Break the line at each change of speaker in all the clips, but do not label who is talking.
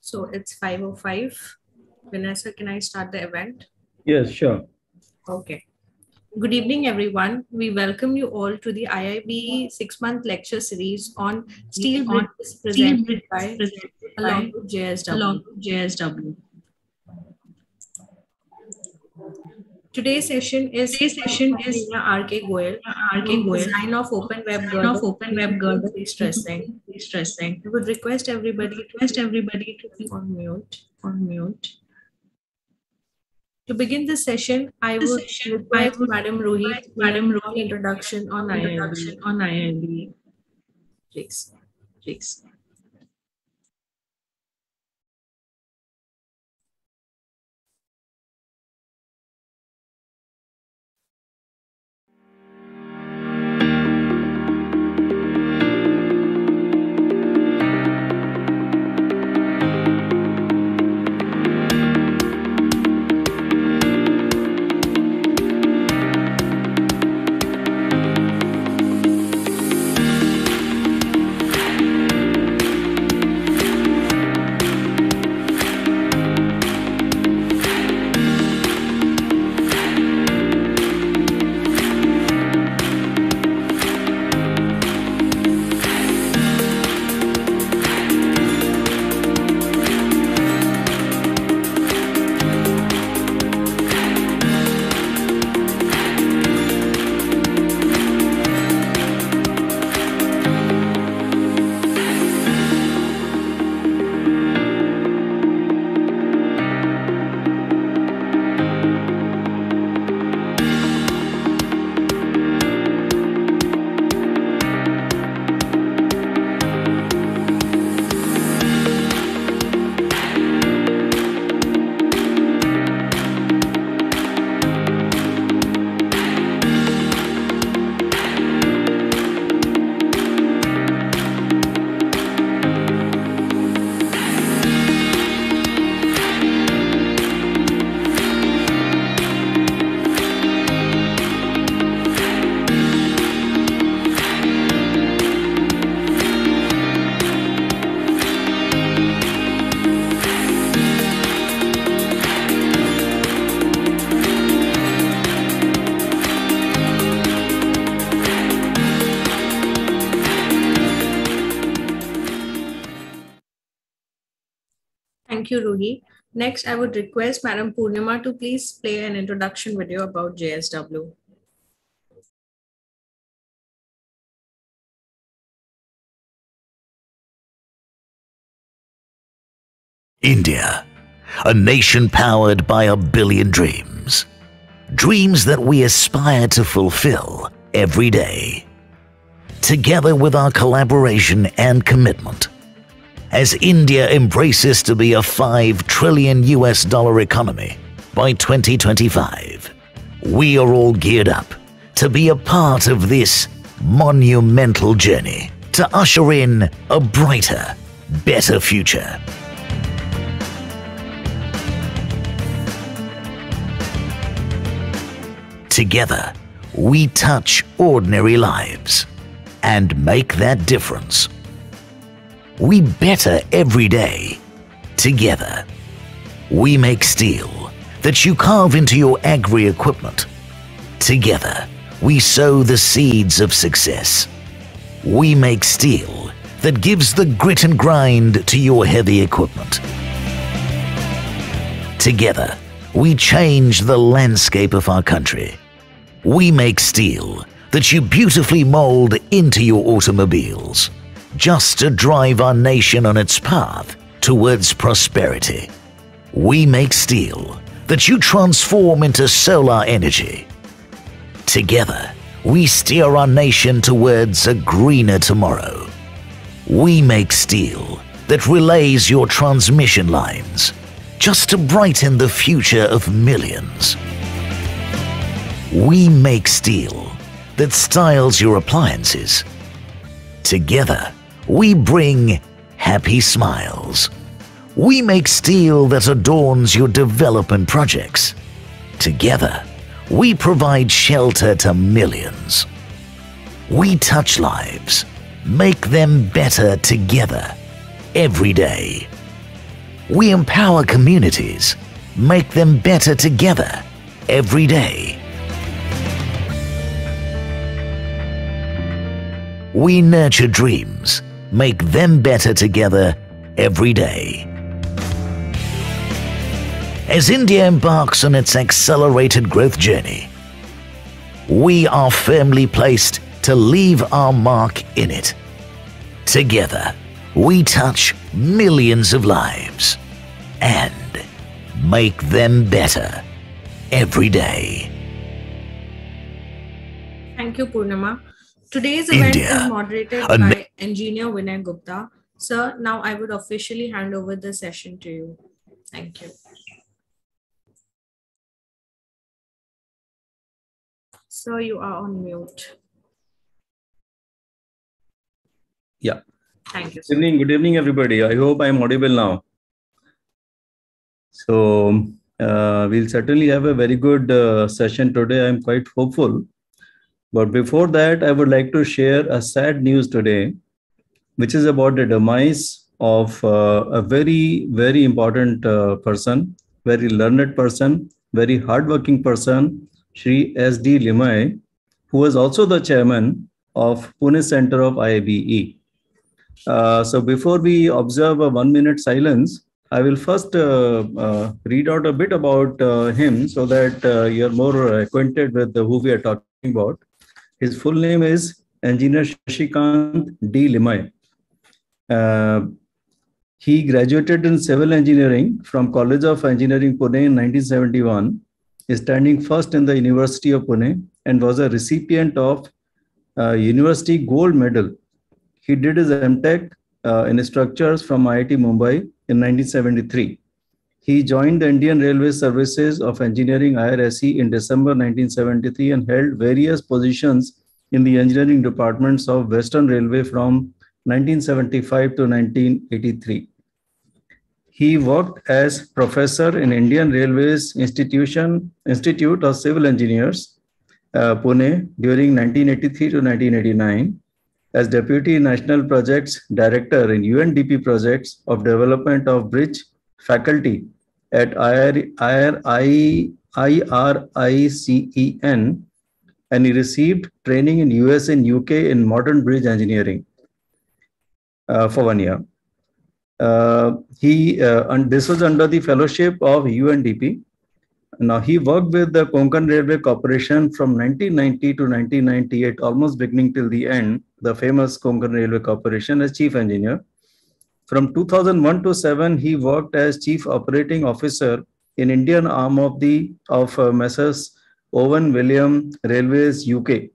So it's 5.05. Vanessa, can I start the event?
Yes, sure.
Okay. Good evening, everyone. We welcome you all to the IIB six-month lecture series on steel bridges presented by along with JSW.
Along with JSW.
Today's session is
Today's session is
RK Goel,
RK Goel.
design of open web
Design of open web girder.
stressing.
Stressing.
I would request everybody
Request everybody to be
on mute.
on mute.
To begin this session, I would request Madam Ruhi, Madam Ruhi introduction on IIB,
Introduction on IIB.
please.
Please.
You, Ruhi. Next, I would request Madam Purnima to please play an introduction video about JSW.
India, a nation powered by a billion dreams. Dreams that we aspire to fulfill every day. Together with our collaboration and commitment, as India embraces to be a 5 trillion US dollar economy by 2025, we are all geared up to be a part of this monumental journey to usher in a brighter, better future. Together, we touch ordinary lives and make that difference. We better every day. Together, we make steel that you carve into your agri equipment. Together, we sow the seeds of success. We make steel that gives the grit and grind to your heavy equipment. Together, we change the landscape of our country. We make steel that you beautifully mold into your automobiles, just to drive our nation on its path towards prosperity. We make steel that you transform into solar energy. Together, we steer our nation towards a greener tomorrow. We make steel that relays your transmission lines, just to brighten the future of millions. We make steel that styles your appliances. Together, we bring happy smiles. We make steel that adorns your development projects. Together, we provide shelter to millions. We touch lives, make them better together, every day. We empower communities, make them better together, every day. We nurture dreams, make them better together, every day. As India embarks on its accelerated growth journey, we are firmly placed to leave our mark in it. Together, we touch millions of lives and make them better every day.
Thank you, Purnima. Today's event
India,
is moderated by engineer Vinay Gupta. Sir, now I would officially hand over the session to you. Thank you. Sir, you are on mute.
Yeah.
Thank you.
Good evening, good evening, everybody. I hope I'm audible now. So uh, we'll certainly have a very good uh, session today. I'm quite hopeful. But before that, I would like to share a sad news today, which is about the demise of uh, a very, very important uh, person, very learned person, very hardworking person, Sri S.D. Limaye, who was also the chairman of Pune Center of IIBE. Uh, so before we observe a one minute silence, I will first uh, uh, read out a bit about uh, him so that uh, you're more acquainted with who we are talking about. His full name is Engineer Shashikant D. Limaye. Uh, he graduated in civil engineering from College of Engineering Pune in 1971, standing first in the University of Pune, and was a recipient of uh, University Gold Medal he did his MTech uh, in structures from IIT Mumbai in 1973. He joined the Indian Railway Services of Engineering IRSE in December 1973 and held various positions in the engineering departments of Western Railway from 1975 to 1983. He worked as professor in Indian Railways Institution Institute of Civil Engineers, uh, Pune during 1983 to 1989 as Deputy National Projects Director in UNDP projects of development of bridge faculty at IR, IR, IRICEN and he received training in US and UK in modern bridge engineering for one year. Uh, he uh, and this was under the fellowship of UNDP. Now he worked with the Konkan Railway Corporation from 1990 to 1998, almost beginning till the end, the famous Konkan Railway Corporation as chief engineer. From 2001 to 7, he worked as chief operating officer in Indian arm of the of uh, Messrs. Owen William Railways UK.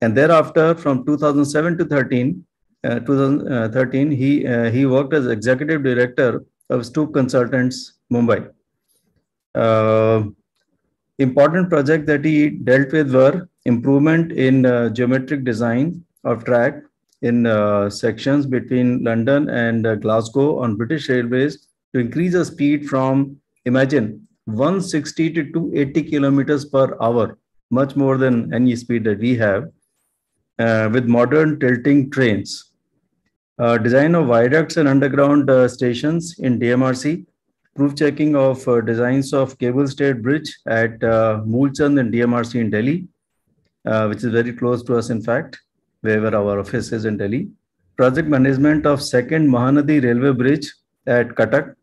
And thereafter, from 2007 to 13, uh, 2013, he uh, he worked as executive director of STUP Consultants, Mumbai. Uh, important project that he dealt with were improvement in uh, geometric design of track in uh, sections between London and uh, Glasgow on British Railways to increase the speed from, imagine, 160 to 280 kilometers per hour, much more than any speed that we have, uh, with modern tilting trains. Uh, design of viaducts and underground uh, stations in DMRC, proof checking of uh, designs of cable stayed bridge at uh, Moolchand and DMRC in Delhi, uh, which is very close to us, in fact, wherever our office is in Delhi. Project management of second Mahanadi railway bridge at Cuttack,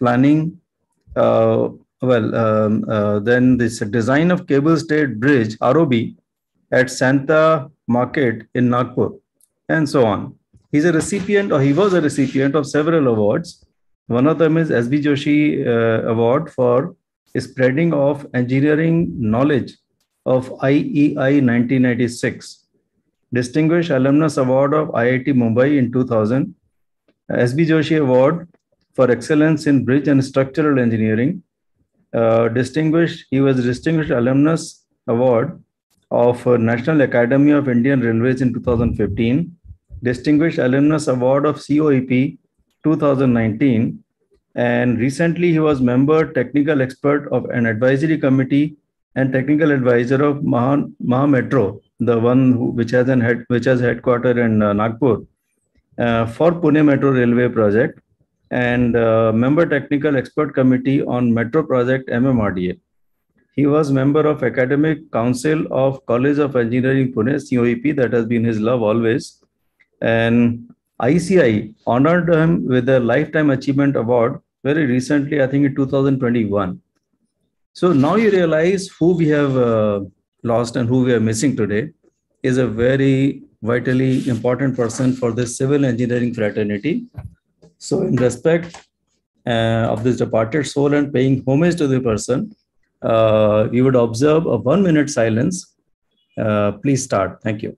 planning, uh, well, um, uh, then this design of cable stayed bridge, ROB, at Santra Market in Nagpur, and so on. He's a recipient, or he was a recipient of several awards. One of them is SB Joshi uh, Award for spreading of engineering knowledge of IEI 1996. Distinguished Alumnus Award of IIT Mumbai in 2000. SB Joshi Award for Excellence in Bridge and Structural Engineering. Uh, distinguished, he was Distinguished Alumnus Award of National Academy of Indian Railways in 2015 Distinguished Alumnus Award of COEP 2019. And recently he was member technical expert of an advisory committee and technical advisor of Maha, Maha Metro, the one who, which has an head, which has headquarter in uh, Nagpur uh, for Pune Metro Railway project and uh, member technical expert committee on Metro project MMRDA. He was member of academic council of College of Engineering Pune, COEP, that has been his love always. And ICI honored him with a Lifetime Achievement Award very recently, I think in 2021. So now you realize who we have uh, lost and who we are missing today is a very vitally important person for the civil engineering fraternity. So in respect uh, of this departed soul and paying homage to the person, uh, you would observe a one minute silence. Uh, please start. Thank you.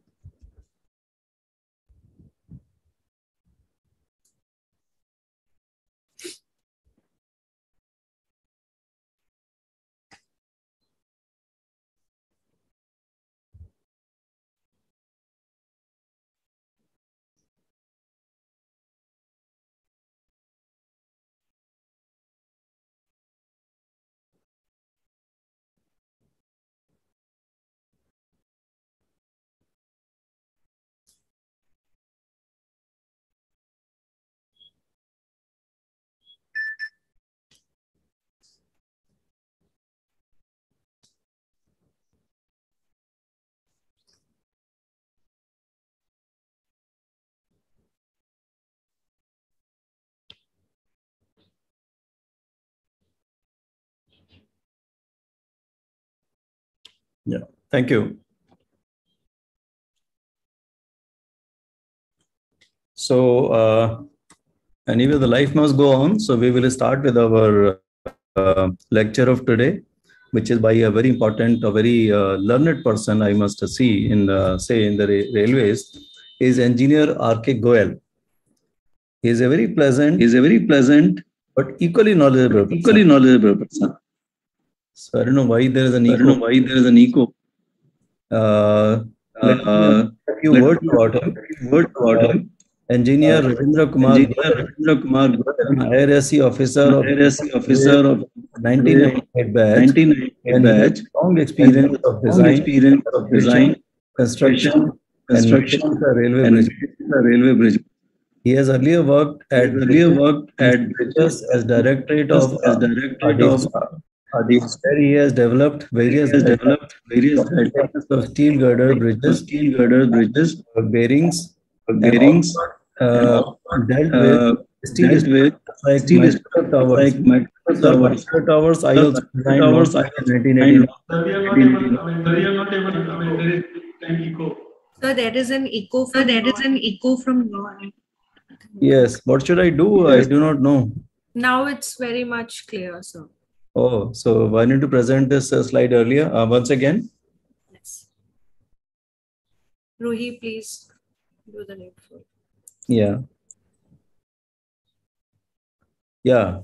Yeah, thank you. So uh, anyway, the life must go on. So we will start with our uh, lecture of today, which is by a very important, a very uh, learned person, I must see in the, say in the railways, is engineer R.K. Goel. He is a very pleasant,
he is a very pleasant,
but equally knowledgeable,
equally knowledgeable person.
So I don't know why there is an
I don't know why there is an echo.
Uh, me
Uh,
a few words about him.
Word about him.
Engineer Ravindra Kumar,
Engineer Ravindra Kumar,
IRSE officer of
IRSE officer of
1998 batch,
1998
and he has
batch,
strong experience of
long
design,
experience of design,
construction,
construction,
and the railway bridge.
railway bridge.
He has earlier worked at
earlier worked at
Bridges as directorate of
as
uh,
directorate of
RDSO, where he has developed various
has developed various
types of steel girder bridges,
steel girder bridges,
bearings,
bearings,
uh, dealt with
uh,
steel
dealt with
like
steel
micro towers.
like micro
Sir,
towers.
Micro towers, I
Sir,
also designed
towers, I
in 1989.
Sir, we are not able to comment. Sir, we are not able to comment. There is an echo.
Sir, there is an echo from your-
an echo from your end.
Yes, what should I do? I do not know.
Now it's very much clear, sir.
Oh, so I need to present this uh, slide earlier uh, once again.
Yes. Ruhi, please do the needful.
Yeah. Yeah.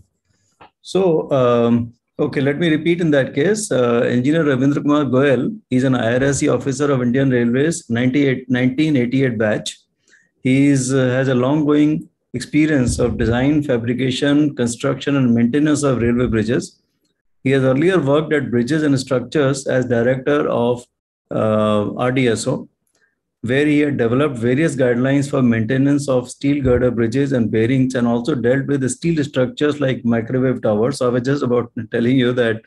So, um, okay, let me repeat in that case. Uh, Engineer Ravindra Kumar Goel, he's an IRSE officer of Indian Railways, 98, 1988 batch. He is, uh, has a long going experience of design, fabrication, construction, and maintenance of railway bridges. He has earlier worked at Bridges and Structures as director of uh, RDSO, where he had developed various guidelines for maintenance of steel girder bridges and bearings and also dealt with the steel structures like microwave towers. So I was just about telling you that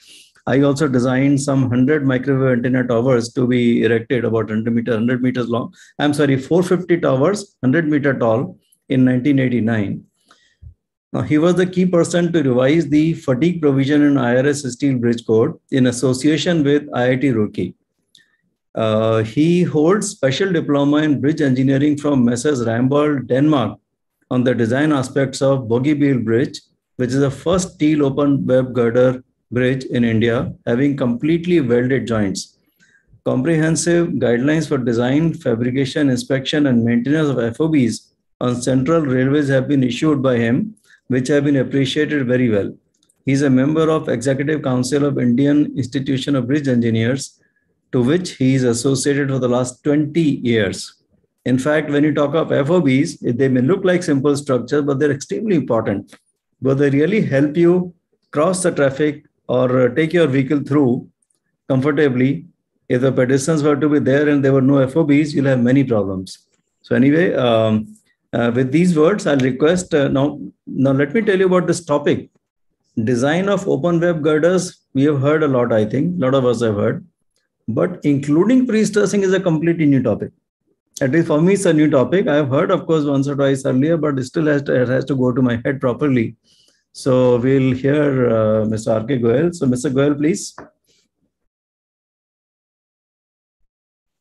I also designed some 100 microwave antenna towers to be erected about 100 meter, 100 meters long. I'm sorry, 450 towers, 100 meter tall in 1989. Now, he was the key person to revise the fatigue provision in IRS Steel Bridge Code in association with IIT Roorkee. Uh, he holds special diploma in bridge engineering from Messrs. Ramboll, Denmark, on the design aspects of Bogibeel Bridge, which is the first steel open web girder bridge in India, having completely welded joints. Comprehensive guidelines for design, fabrication, inspection, and maintenance of FOBs on central railways have been issued by him, which have been appreciated very well. He is a member of Executive Council of Indian Institution of Bridge Engineers, to which he is associated for the last 20 years. In fact, when you talk of FOBs, they may look like simple structures, but they're extremely important. But they really help you cross the traffic or uh, take your vehicle through comfortably. If the pedestrians were to be there and there were no FOBs, you'll have many problems. So anyway, um, uh, with these words, I'll request uh, now. Now let me tell you about this topic. Design of open web girders. We have heard a lot. I think a lot of us have heard, but including pre-stressing is a completely new topic at least for me, it's a new topic. I've heard, of course, once or twice earlier, but it still has to, it has to go to my head properly. So we'll hear uh, Mr. R.K. Goel. So, Mr. Goel, please.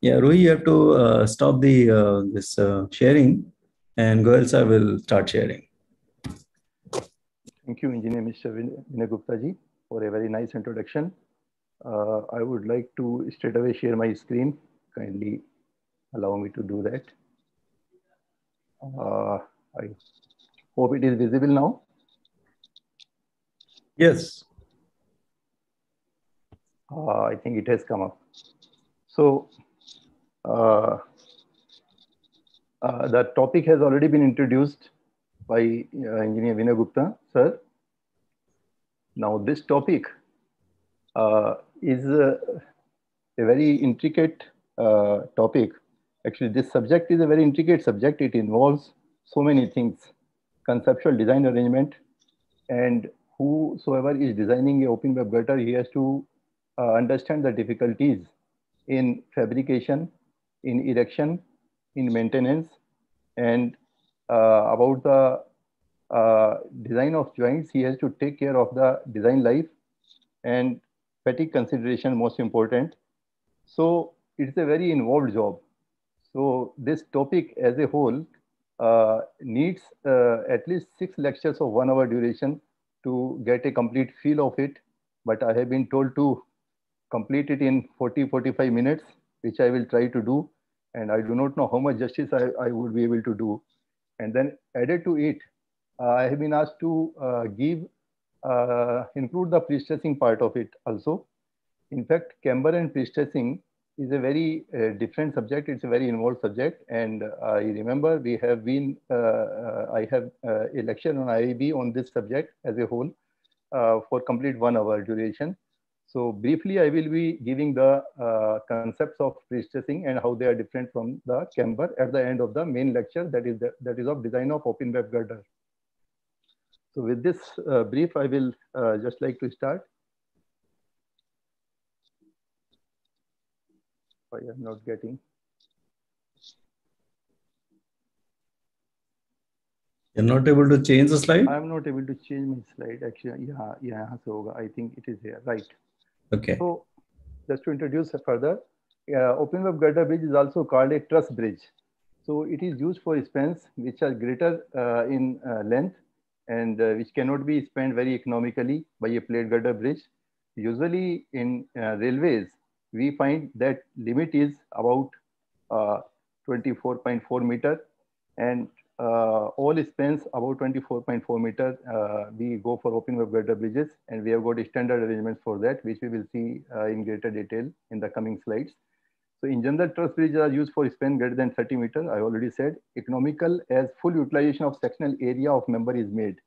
Yeah, Ruhi, you have to uh, stop the uh, this uh, sharing, and Goel sir will start sharing.
Thank you, Engineer Mr. Vinay Gupta ji, for a very nice introduction. Uh, I would like to straight away share my screen. Kindly allow me to do that. Uh, I hope it is visible now.
Yes.
Uh, I think it has come up. So uh, uh, the topic has already been introduced by uh, Engineer Vinay Gupta, sir. Now this topic uh, is a very intricate uh, topic Actually, this subject is a very intricate subject. It involves so many things, conceptual design arrangement, and whosoever is designing a open web girder, he has to uh, understand the difficulties in fabrication, in erection, in maintenance, and uh, about the uh, design of joints, he has to take care of the design life and fatigue consideration most important. So it's a very involved job. So this topic as a whole uh, needs uh, at least six lectures of one hour duration to get a complete feel of it. But I have been told to complete it in 40, 45 minutes, which I will try to do. And I do not know how much justice I, I would be able to do. And then added to it, uh, I have been asked to uh, give, uh, include the pre-stressing part of it also. In fact, camber and pre-stressing is a very uh, different subject. It's a very involved subject. And I remember we have been, uh, uh I have a lecture on IIB on this subject as a whole for complete one hour duration. So briefly, I will be giving the uh, concepts of pre-stressing and how they are different from the camber at the end of the main lecture that is, the, that is of design of open web girder. So with this uh, brief, I will uh, just like to start. Oh, I am not getting.
You're not able to change the slide?
I'm not able to change my slide. Actually, yeah, yeah, so I think it is here, right?
Okay.
So just to introduce further, uh, open web girder bridge is also called a truss bridge. So it is used for spans which are greater uh, in uh, length and uh, which cannot be spanned very economically by a plate girder bridge. Usually in uh, railways, we find that limit is about uh, 24.4 meter and uh, all spans about 24.4 meters, Uh, we go for open web girder bridges and we have got standard arrangements for that, which we will see uh, in greater detail in the coming slides. So in general, truss bridges are used for span greater than 30 meters, I already said economical as full utilization of sectional area of member is made.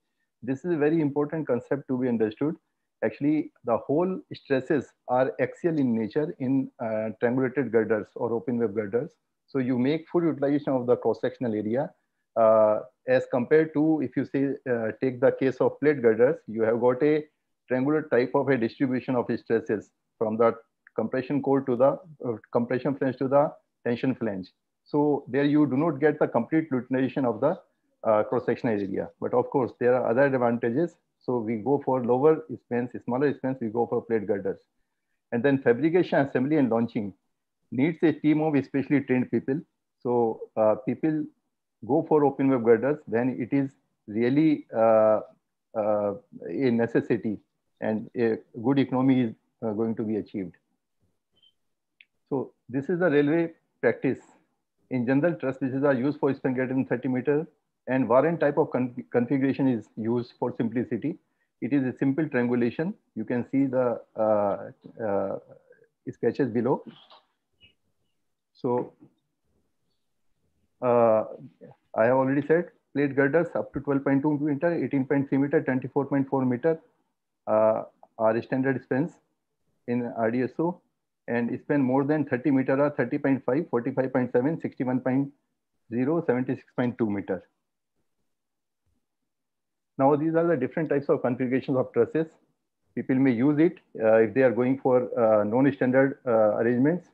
This is a very important concept to be understood actually the whole stresses are axial in nature in uh, triangulated girders or open web girders. So you make full utilization of the cross-sectional area as compared to if you say uh, take the case of plate girders, you have got a triangular type of a distribution of stresses from the compression core to the uh, compression flange to the tension flange. So there you do not get the complete utilization of the uh, cross-sectional area. But of course, there are other advantages so we go for lower spans, smaller spans, we go for plate girders. And then fabrication, assembly, and launching needs a team of especially trained people. So uh, people go for open web girders when it is really uh, uh, a necessity and a good economy is uh, going to be achieved. So this is the railway practice. In general, truss bridges are used for span greater than 30 meters and variant type of con configuration is used for simplicity. It is a simple triangulation. You can see the uh, uh, sketches below. So I have already said plate girders up to 12.2 meter, 18.3 meter, 24.4 meter uh, are standard spans in RDSO and span more than 30 meter are 30.5, 45.7, 61.0, 76.2 meter. Now these are the different types of configurations of trusses. People may use it uh, if they are going for uh, non-standard uh, arrangements.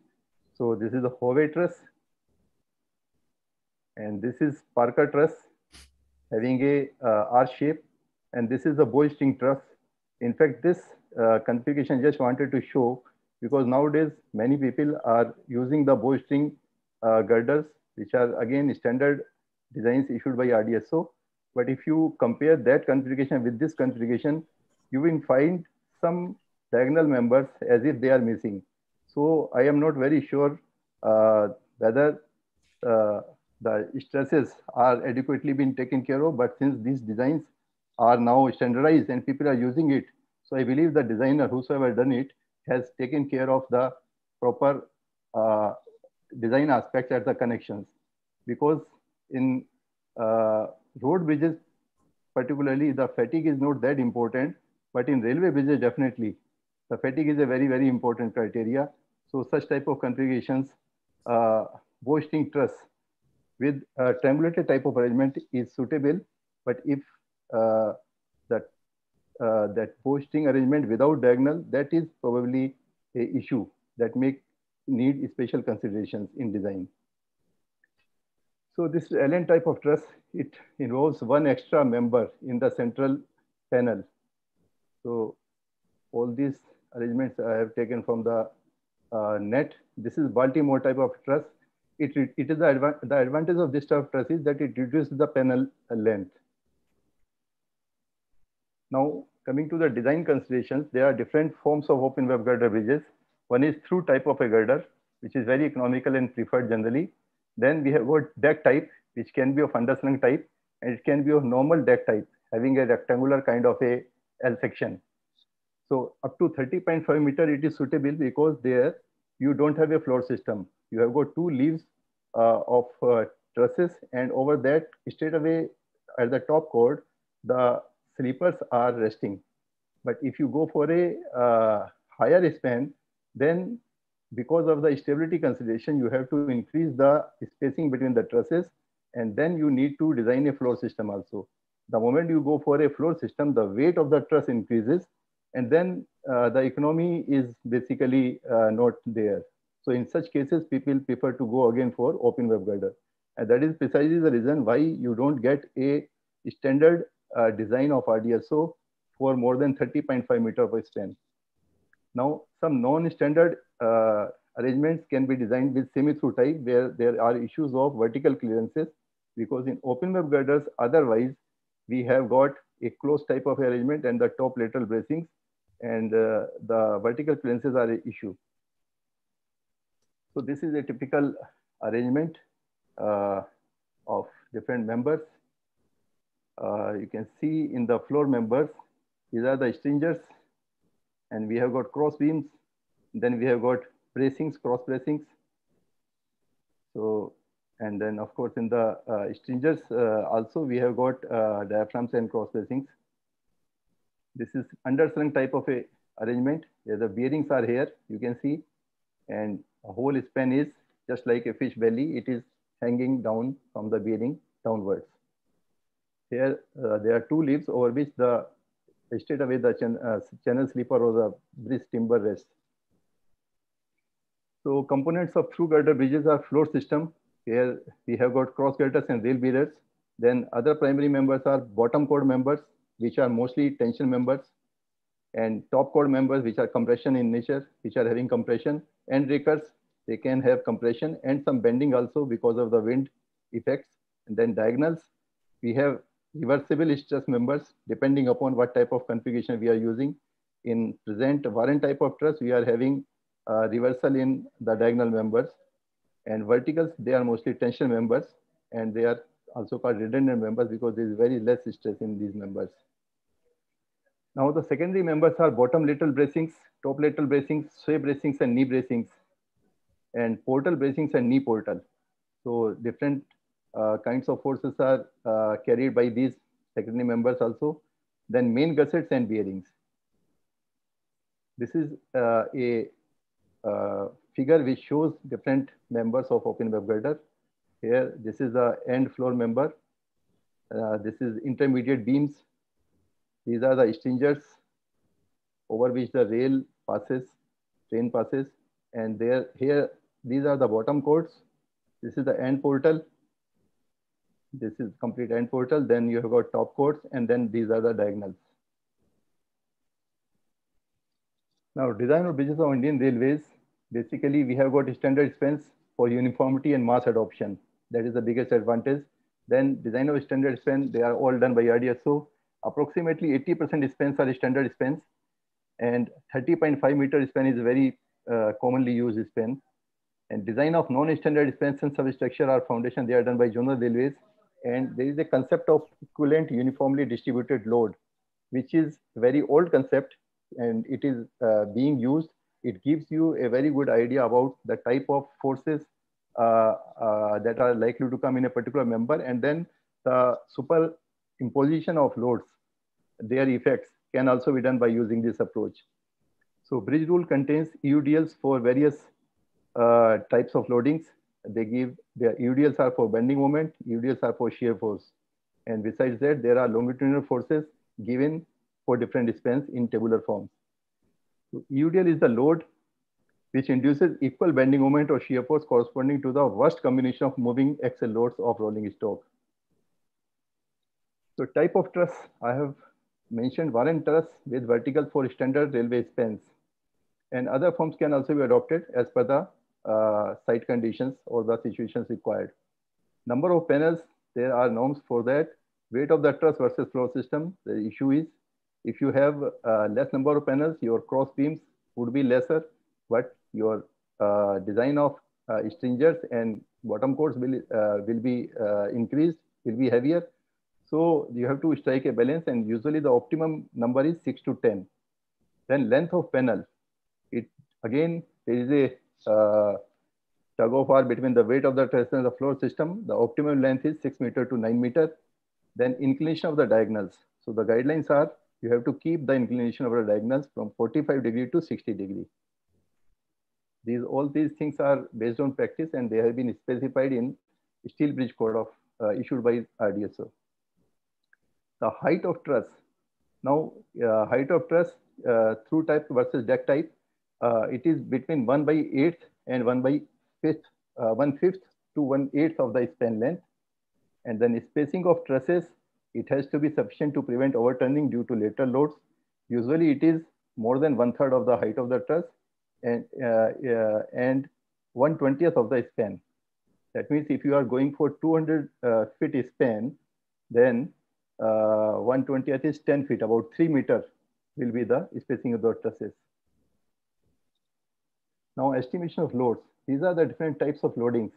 So this is a Howe truss. And this is Parker truss having a uh, R shape. And this is a bowstring truss. In fact, this uh, configuration just wanted to show because nowadays many people are using the bowstring uh, girders, which are again standard designs issued by RDSO. But if you compare that configuration with this configuration, you will find some diagonal members as if they are missing. So I am not very sure uh, whether uh, the stresses are adequately being taken care of, but since these designs are now standardized and people are using it, so I believe the designer, whosoever done it, has taken care of the proper uh, design aspects at the connections. Because in uh, road bridges, particularly the fatigue is not that important, but in railway bridges, definitely the fatigue is a very, very important criteria. So such type of configurations, uh, bowstring truss with a triangulated type of arrangement is suitable. But if uh, that uh, that bowstring arrangement without diagonal, that is probably a issue that make need special considerations in design. So this Allen type of truss, it involves one extra member in the central panel. So all these arrangements I have taken from the uh, net. This is Baltimore type of truss. It, it is the, adva the advantage of this type of truss is that it reduces the panel length. Now, coming to the design considerations, there are different forms of open web girder bridges. One is through type of a girder, which is very economical and preferred generally. Then we have got deck type, which can be of underslung type, and it can be of normal deck type, having a rectangular kind of a L section. So up to 30.5 meter, it is suitable because there you don't have a floor system. You have got two leaves uh, of uh, trusses and over that straight away at the top chord, the sleepers are resting. But if you go for a uh, higher span, then because of the stability consideration, you have to increase the spacing between the trusses and then you need to design a floor system also. The moment you go for a floor system, the weight of the truss increases and then uh, the economy is basically uh, not there. So in such cases, people prefer to go again for open web girder. And that is precisely the reason why you don't get a standard uh, design of RDSO for more than 30.5 meter by span. Now, some non-standard uh, arrangements can be designed with semi-through type where there are issues of vertical clearances because in open web girders, otherwise, we have got a closed type of arrangement and the top lateral bracings and uh, the vertical clearances are an issue. So this is a typical arrangement uh, of different members. Uh, you can see in the floor members, these are the stringers and we have got cross beams. Then we have got bracings, cross bracings. So, and then of course in the uh, stringers uh, also we have got uh, diaphragms and cross bracings. This is underslung type of a arrangement. Where the bearings are here, you can see, and a whole span is just like a fish belly. It is hanging down from the bearing downwards. Here, uh, there are two leaves over which the straight away the uh, channel sleeper or the bridge timber rests. So components of through girder bridges are floor system. Here we have got cross girders and rail bearers. Then other primary members are bottom chord members, which are mostly tension members, and top chord members, which are compression in nature, which are having compression, and rakers, they can have compression and some bending also because of the wind effects. And then diagonals, we have reversible stress members depending upon what type of configuration we are using. In present Warren type of truss, we are having uh, reversal in the diagonal members. And verticals, they are mostly tension members and they are also called redundant members because there is very less stress in these members. Now the secondary members are bottom lateral bracings, top lateral bracings, sway bracings and knee bracings, and portal bracings and knee portal. So different uh, kinds of forces are uh, carried by these secondary members also. Then main gussets and bearings. This is uh, a uh, figure which shows different members of open web girder. Here, this is the end floor member. Uh, this is intermediate beams. These are the stringers over which the rail passes, train passes. And there, here, these are the bottom chords. This is the end portal. This is complete end portal. Then you have got top chords, and then these are the diagonals. Now, design of bridges of Indian Railways, basically we have got standard spans for uniformity and mass adoption. That is the biggest advantage. Then design of standard span, they are all done by RDSO. Approximately 80% spans are standard spans and 30.5 meter span is very uh, commonly used span. And design of non-standard and substructure or foundation, they are done by zonal railways. And there is a concept of equivalent uniformly distributed load, which is very old concept and it is uh, being used. It gives you a very good idea about the type of forces uh, uh, that are likely to come in a particular member and then the superimposition of loads, their effects can also be done by using this approach. So bridge rule contains EUDLs for various uh, types of loadings. They give their EUDLs are for bending moment, EUDLs are for shear force. And besides that, there are longitudinal forces given for different spans in tabular form. So EUDL is the load which induces equal bending moment or shear force corresponding to the worst combination of moving axle loads of rolling stock. So type of truss, I have mentioned Warren truss with vertical for standard railway spans. And other forms can also be adopted as per the uh, site conditions or the situations required. Number of panels, there are norms for that. Weight of the truss versus floor system, the issue is if you have uh, less number of panels, your cross beams would be lesser, but your uh, design of uh, stringers and bottom chords will, uh, will be uh, increased, will be heavier. So you have to strike a balance and usually the optimum number is 6 to 10. Then length of panel, it again, there is a tug of war between the weight of the truss and the floor system. The optimum length is 6 meter to 9 meter. Then inclination of the diagonals. So the guidelines are you have to keep the inclination of the diagonals from 45 degree to 60 degree. These all these things are based on practice and they have been specified in steel bridge code of uh, issued by RDSO. The height of truss. Now, uh, height of truss uh, through type versus deck type, uh, it is between 1 by 8th and 1 by 5th, uh, 1 fifth to 1 eighth of the span length. And then spacing of trusses, it has to be sufficient to prevent overturning due to lateral loads. Usually it is more than one third of the height of the truss and, uh, uh, and 1 20th of the span. That means if you are going for 200 uh, feet span, then uh, 1 20th is 10 feet, about 3 meter will be the spacing of the trusses. Now estimation of loads. These are the different types of loadings.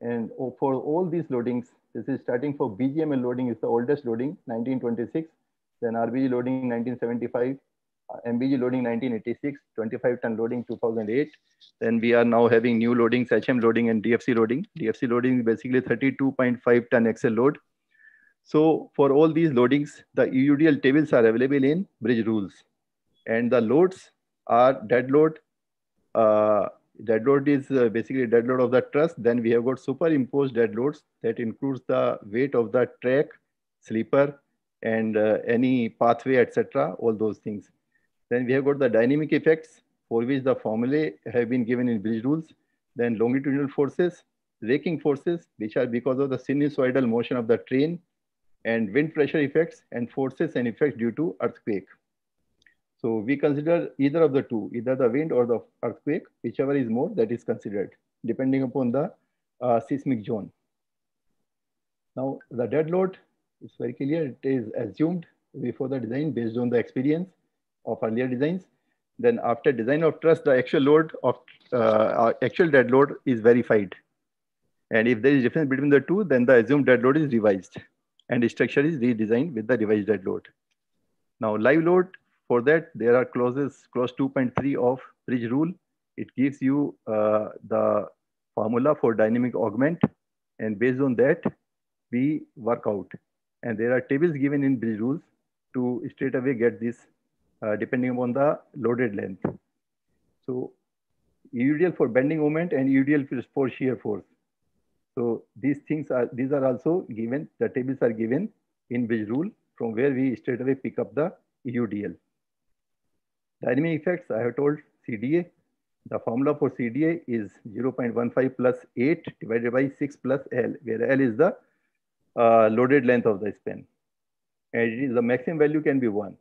And for all these loadings, this is starting for BGML loading is the oldest loading, 1926. Then RBG loading 1975, uh, MBG loading 1986, 25 ton loading 2008. Then we are now having new loadings, HM loading and DFC loading. DFC loading is basically 32.5 ton axle load. So for all these loadings, the EUDL tables are available in bridge rules. And the loads are dead load. Uh, dead load is uh, basically dead load of the truss. Then we have got superimposed dead loads that includes the weight of the track, sleeper, and uh, any pathway, etc. All those things. Then we have got the dynamic effects for which the formulae have been given in bridge rules. Then longitudinal forces, raking forces, which are because of the sinusoidal motion of the train and wind pressure effects and forces and effects due to earthquake. So we consider either of the two, either the wind or the earthquake, whichever is more that is considered depending upon the uh, seismic zone. Now the dead load is very clear. It is assumed before the design based on the experience of earlier designs. Then after design of truss, the actual load of uh, actual dead load is verified. And if there is difference between the two, then the assumed dead load is revised and the structure is redesigned with the revised dead load. Now live load, for that there are clauses, clause 2.3 of bridge rule. It gives you uh, the formula for dynamic augment And based on that, we work out. And there are tables given in bridge rules to straight away get this uh, depending upon the loaded length. So UDL for bending moment and UDL for shear force. So these things are, these are also given, the tables are given in bridge rule from where we straight away pick up the UDL. Dynamic effects, I have told CDA. The formula for CDA is 0.15 plus 8 divided by 6 plus L, where L is the uh, loaded length of the span. And it is the maximum value can be 1.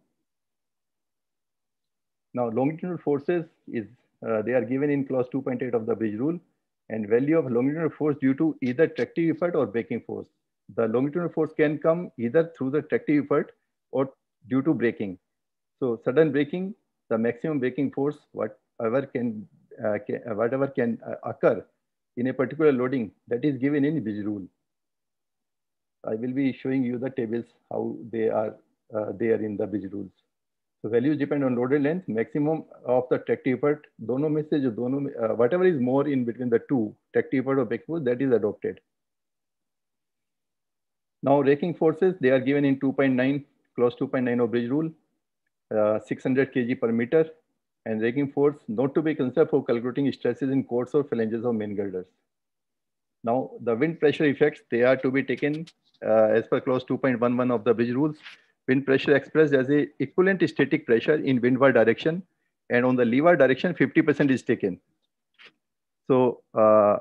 Now, longitudinal forces is uh, they are given in clause 2.8 of the bridge rule and value of longitudinal force due to either tractive effort or braking force. The longitudinal force can come either through the tractive effort or due to braking. So sudden braking, the maximum braking force, whatever can, uh, can uh, whatever can uh, occur in a particular loading, that is given in bridge rule. I will be showing you the tables how they are uh, there in the bridge rules. So values depend on loaded length, maximum of the tractive effort, dono message, dono, uh, whatever is more in between the two, tractive effort or braking force, that is adopted. Now racking forces, they are given in 2.9, clause 2.9 of bridge rule, 600 kg per meter, and racking force not to be considered for calculating stresses in chords or flanges of main girders. Now the wind pressure effects, they are to be taken uh, as per clause 2.11 of the bridge rules wind pressure expressed as a equivalent static pressure in windward direction and on the leeward direction 50% is taken. So uh,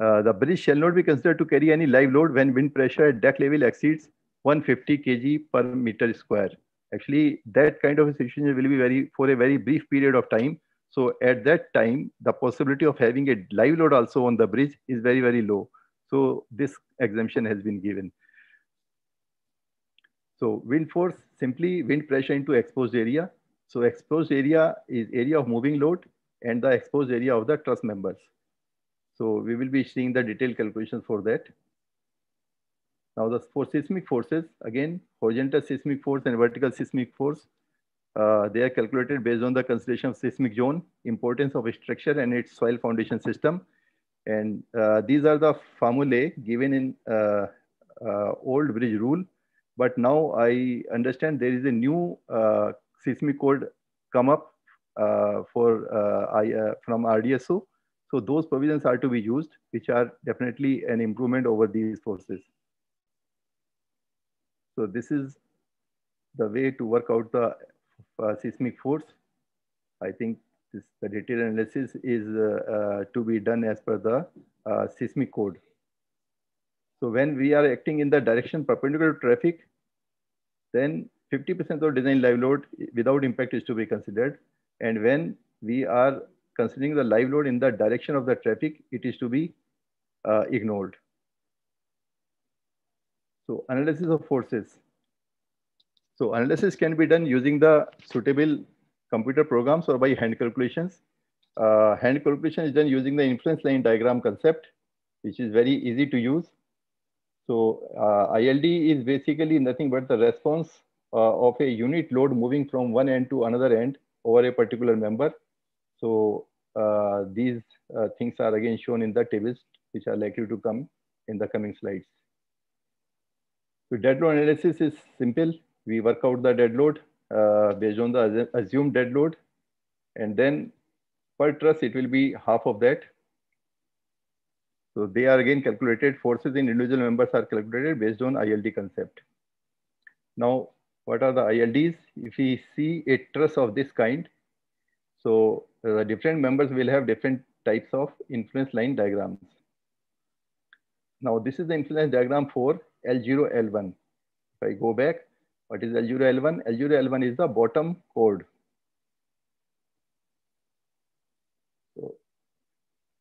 uh, the bridge shall not be considered to carry any live load when wind pressure at deck level exceeds 150 kg per meter square. Actually, that kind of a situation will be very for a very brief period of time. So at that time, the possibility of having a live load also on the bridge is very, very low. So this exemption has been given. So wind force, simply wind pressure into exposed area. So exposed area is area of moving load and the exposed area of the truss members. So we will be seeing the detailed calculations for that. Now the for seismic forces, again, horizontal seismic force and vertical seismic force, uh, they are calculated based on the consideration of seismic zone, importance of structure and its soil foundation system. And uh, these are the formulae given in uh, uh old bridge rule but now I understand there is a new uh, seismic code come up uh, for I, from RDSO. So those provisions are to be used, which are definitely an improvement over these forces. So this is the way to work out the uh, seismic force. I think this, the detailed analysis is uh, to be done as per the seismic code. So when we are acting in the direction perpendicular to traffic, then 50% of design live load without impact is to be considered. And when we are considering the live load in the direction of the traffic, it is to be uh, ignored. So analysis of forces. So analysis can be done using the suitable computer programs or by hand calculations. Uh, hand calculation is done using the influence line diagram concept, which is very easy to use. So uh, ILD is basically nothing but the response uh, of a unit load moving from one end to another end over a particular member. So uh, these uh, things are again shown in the tables, which are likely to come in the coming slides. So dead load analysis is simple. We work out the dead load uh, based on the assumed dead load. And then per truss, it will be half of that so they are again calculated, forces in individual members are calculated based on ILD concept. Now, what are the ILDs? If we see a truss of this kind, so the different members will have different types of influence line diagrams. Now, this is the influence diagram for L0, L1. If I go back, what is L0, L1? L0, L1 is the bottom chord.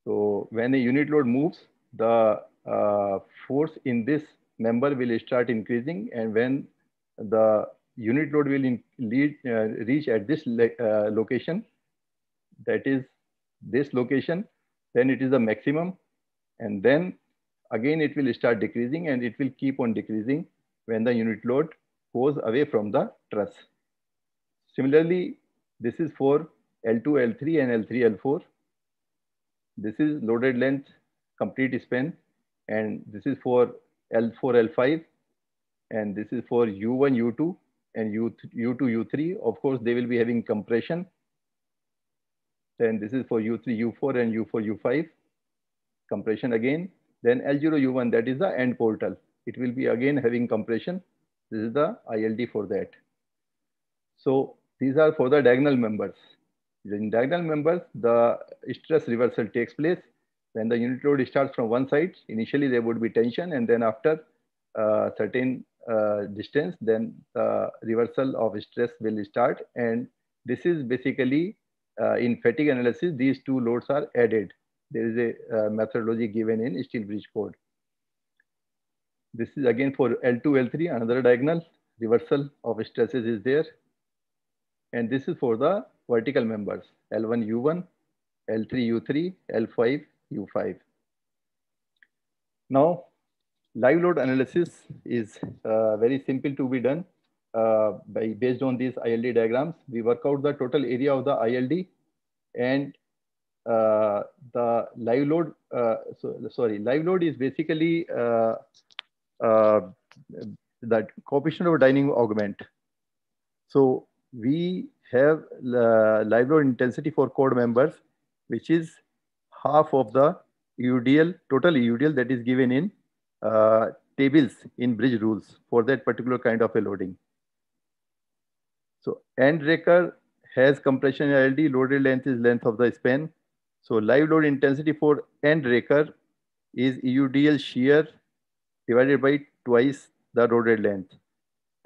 So when a unit load moves, the uh, force in this member will start increasing. And when the unit load will in, lead, uh, reach at this uh, location, that is this location, then it is the maximum. And then again, it will start decreasing and it will keep on decreasing when the unit load goes away from the truss. Similarly, this is for L2, L3 and L3, L4. This is loaded length, complete span. and this is for L4, L5, and this is for U1, U2, and U, U2, U3. Of course, they will be having compression. Then this is for U3, U4, and U4, U5, compression again. Then L0, U1, that is the end portal. It will be again having compression. This is the ILD for that. So these are for the diagonal members. In diagonal members, the stress reversal takes place. When the unit load starts from one side, initially there would be tension and then after uh, certain uh, distance, then the reversal of stress will start. And this is basically uh, in fatigue analysis, these two loads are added. There is a uh, methodology given in steel bridge code. This is again for L2, L3, another diagonal reversal of stresses is there. And this is for the vertical members, L1, U1, L3, U3, L5, U5. Now, live load analysis is uh, very simple to be done. Uh, by based on these ILD diagrams, we work out the total area of the ILD and uh, the live load, uh, so, sorry, live load is basically uh, uh, that coefficient of dynamic augment. So we have uh, live load intensity for chord members, which is half of the EUDL, total EUDL that is given in uh, tables in bridge rules for that particular kind of a loading. So end raker has compression ILD, loaded length is length of the span. So live load intensity for end raker is EUDL shear divided by twice the loaded length.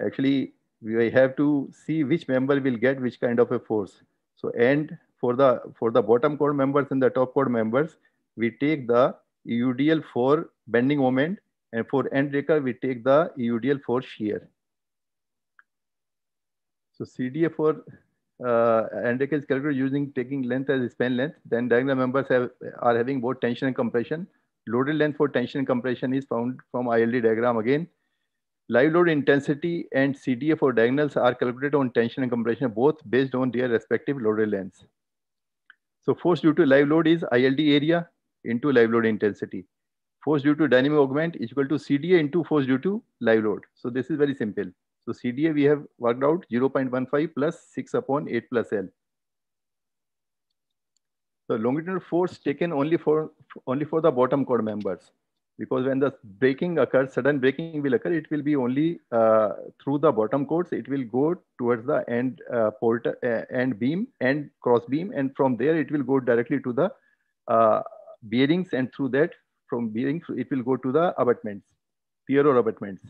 Actually, we have to see which member will get which kind of a force. So end for the for the bottom chord members and the top chord members, we take the EUDL for bending moment and for end raker, we take the EUDL for shear. So CDA for uh, breaker is calculated using taking length as span length. Then diagonal members have, are having both tension and compression. Loaded length for tension and compression is found from ILD diagram again. Live load intensity and CDA for diagonals are calculated on tension and compression both based on their respective loaded lengths. So force due to live load is ILD area into live load intensity. Force due to dynamic augment is equal to CDA into force due to live load. So this is very simple. So CDA we have worked out 0.15 plus 6 upon 8 plus L. So longitudinal force taken only for only for the bottom chord members because when the braking occurs, sudden braking will occur, it will be only uh, through the bottom chords. It will go towards the end uh, port, uh, end beam and cross beam, and from there it will go directly to the uh, bearings, and through that, from bearings, it will go to the abutments, pier or abutments.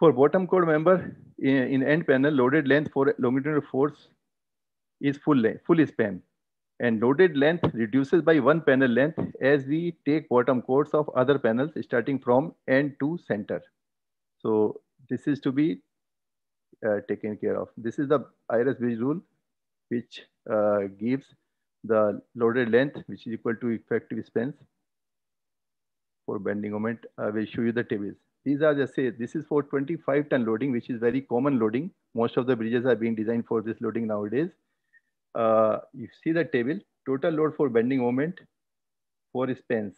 For bottom chord member in, in end panel, loaded length for longitudinal force is full length, full span and loaded length reduces by one panel length as we take bottom chords of other panels starting from end to center. So this is to be uh, taken care of. This is the IRS bridge rule, which uh, gives the loaded length, which is equal to effective spans for bending moment. I will show you the tables. These are just say, this is for 25 ton loading, which is very common loading. Most of the bridges are being designed for this loading nowadays uh, you see the table, total load for bending moment for spans.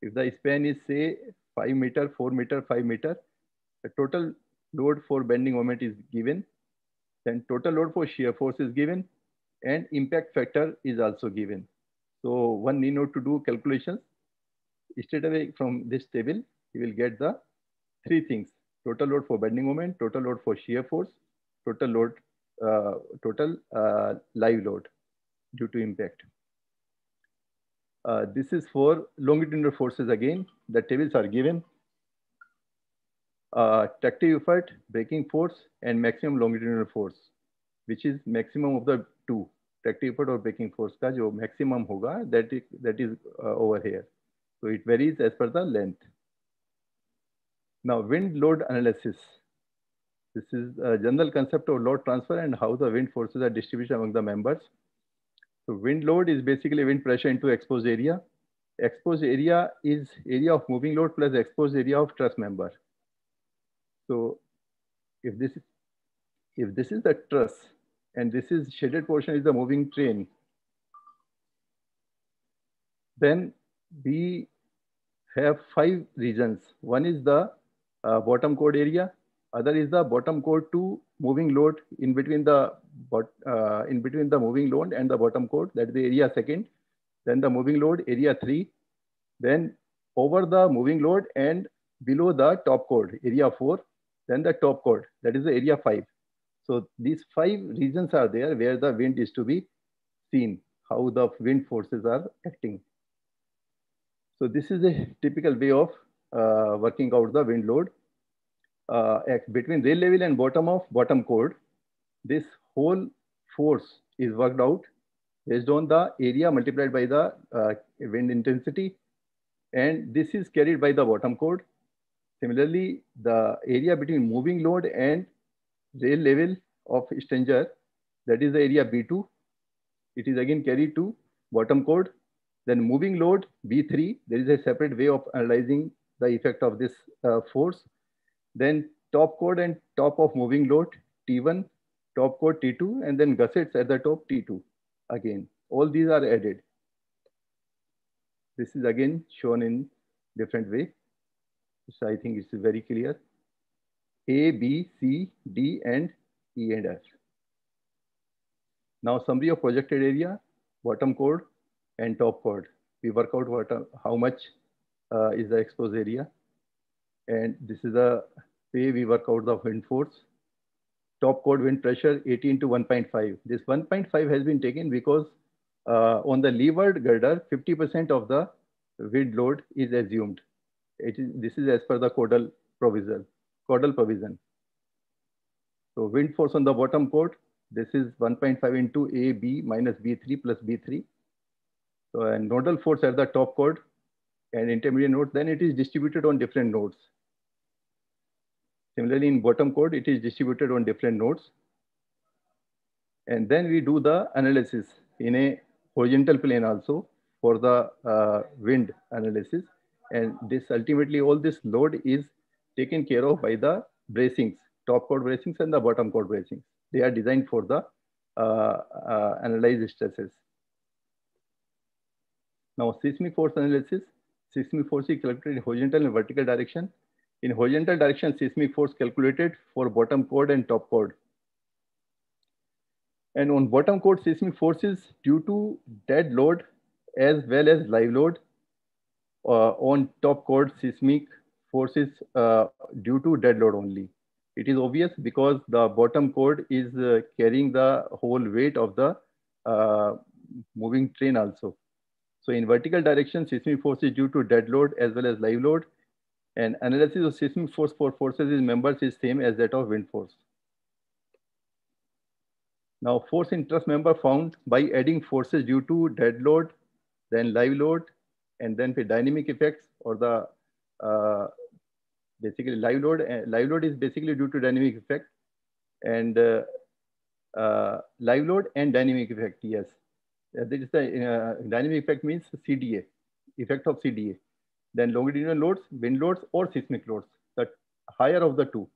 If the span is say 5 meter, 4 meter, 5 meter, the total load for bending moment is given. Then total load for shear force is given and impact factor is also given. So one need not to do calculations. Straight away from this table, you will get the three things, total load for bending moment, total load for shear force, total load, uh, total uh, live load due to impact. Uh, this is for longitudinal forces again, the tables are given. Uh, tractive effort, braking force, and maximum longitudinal force, which is maximum of the two. Tractive effort or braking force ka jo maximum hoga, that is, that is uh, over here. So it varies as per the length. Now wind load analysis. This is a general concept of load transfer and how the wind forces are distributed among the members. So wind load is basically wind pressure into exposed area. Exposed area is area of moving load plus exposed area of truss member. So if this is, if this is the truss and this is shaded portion is the moving train, then we have five regions. One is the uh, bottom chord area. Other is the bottom chord to moving load in between the uh, in between the moving load and the bottom chord. That is the area second. Then the moving load area three. Then over the moving load and below the top chord area four. Then the top chord that is the area five. So these five regions are there where the wind is to be seen, how the wind forces are acting. So this is a typical way of uh, working out the wind load. Uh, between rail level and bottom of bottom chord, this whole force is worked out based on the area multiplied by the uh, wind intensity. And this is carried by the bottom chord. Similarly, the area between moving load and rail level of stringer, that is the area B2. It is again carried to bottom chord. Then moving load B3, there is a separate way of analyzing the effect of this uh, force. Then top chord and top of moving load T1, top chord T2, and then gussets at the top T2 again. All these are added. This is again shown in different way. So I think it's very clear. A, B, C, D, and E and F. Now summary of projected area, bottom chord and top chord. We work out what, uh, how much uh, is the exposed area. And this is the way we work out the wind force. Top chord wind pressure 18 to 1.5. This 1.5 has been taken because uh, on the leeward girder, 50% of the wind load is assumed. It is, this is as per the codal provision codal provision. So wind force on the bottom chord, this is 1.5 into A, B minus B3 plus B3. So a nodal force at the top chord and intermediate nodes, then it is distributed on different nodes. Similarly, in bottom chord, it is distributed on different nodes. And then we do the analysis in a horizontal plane also for the uh, wind analysis. And this ultimately, all this load is taken care of by the bracings, top chord bracings and the bottom chord bracings. They are designed for the uh, uh, stresses. Now, seismic force analysis. Seismic force is calculated in horizontal and vertical direction. In horizontal direction, seismic force calculated for bottom chord and top chord. And on bottom chord, seismic forces due to dead load as well as live load. Uh, on top chord, seismic forces uh, due to dead load only. It is obvious because the bottom chord is uh, carrying the whole weight of the uh, moving train also. So in vertical direction, seismic force is due to dead load as well as live load. And analysis of seismic force for forces is members is same as that of wind force. Now force in truss member found by adding forces due to dead load, then live load, and then the dynamic effects or the uh, basically live load. Uh, live load is basically due to dynamic effect and uh, uh, live load and dynamic effect, yes. Uh, this is the uh, dynamic effect means CDA, effect of CDA. Then longitudinal loads, wind loads or seismic loads, the higher of the two.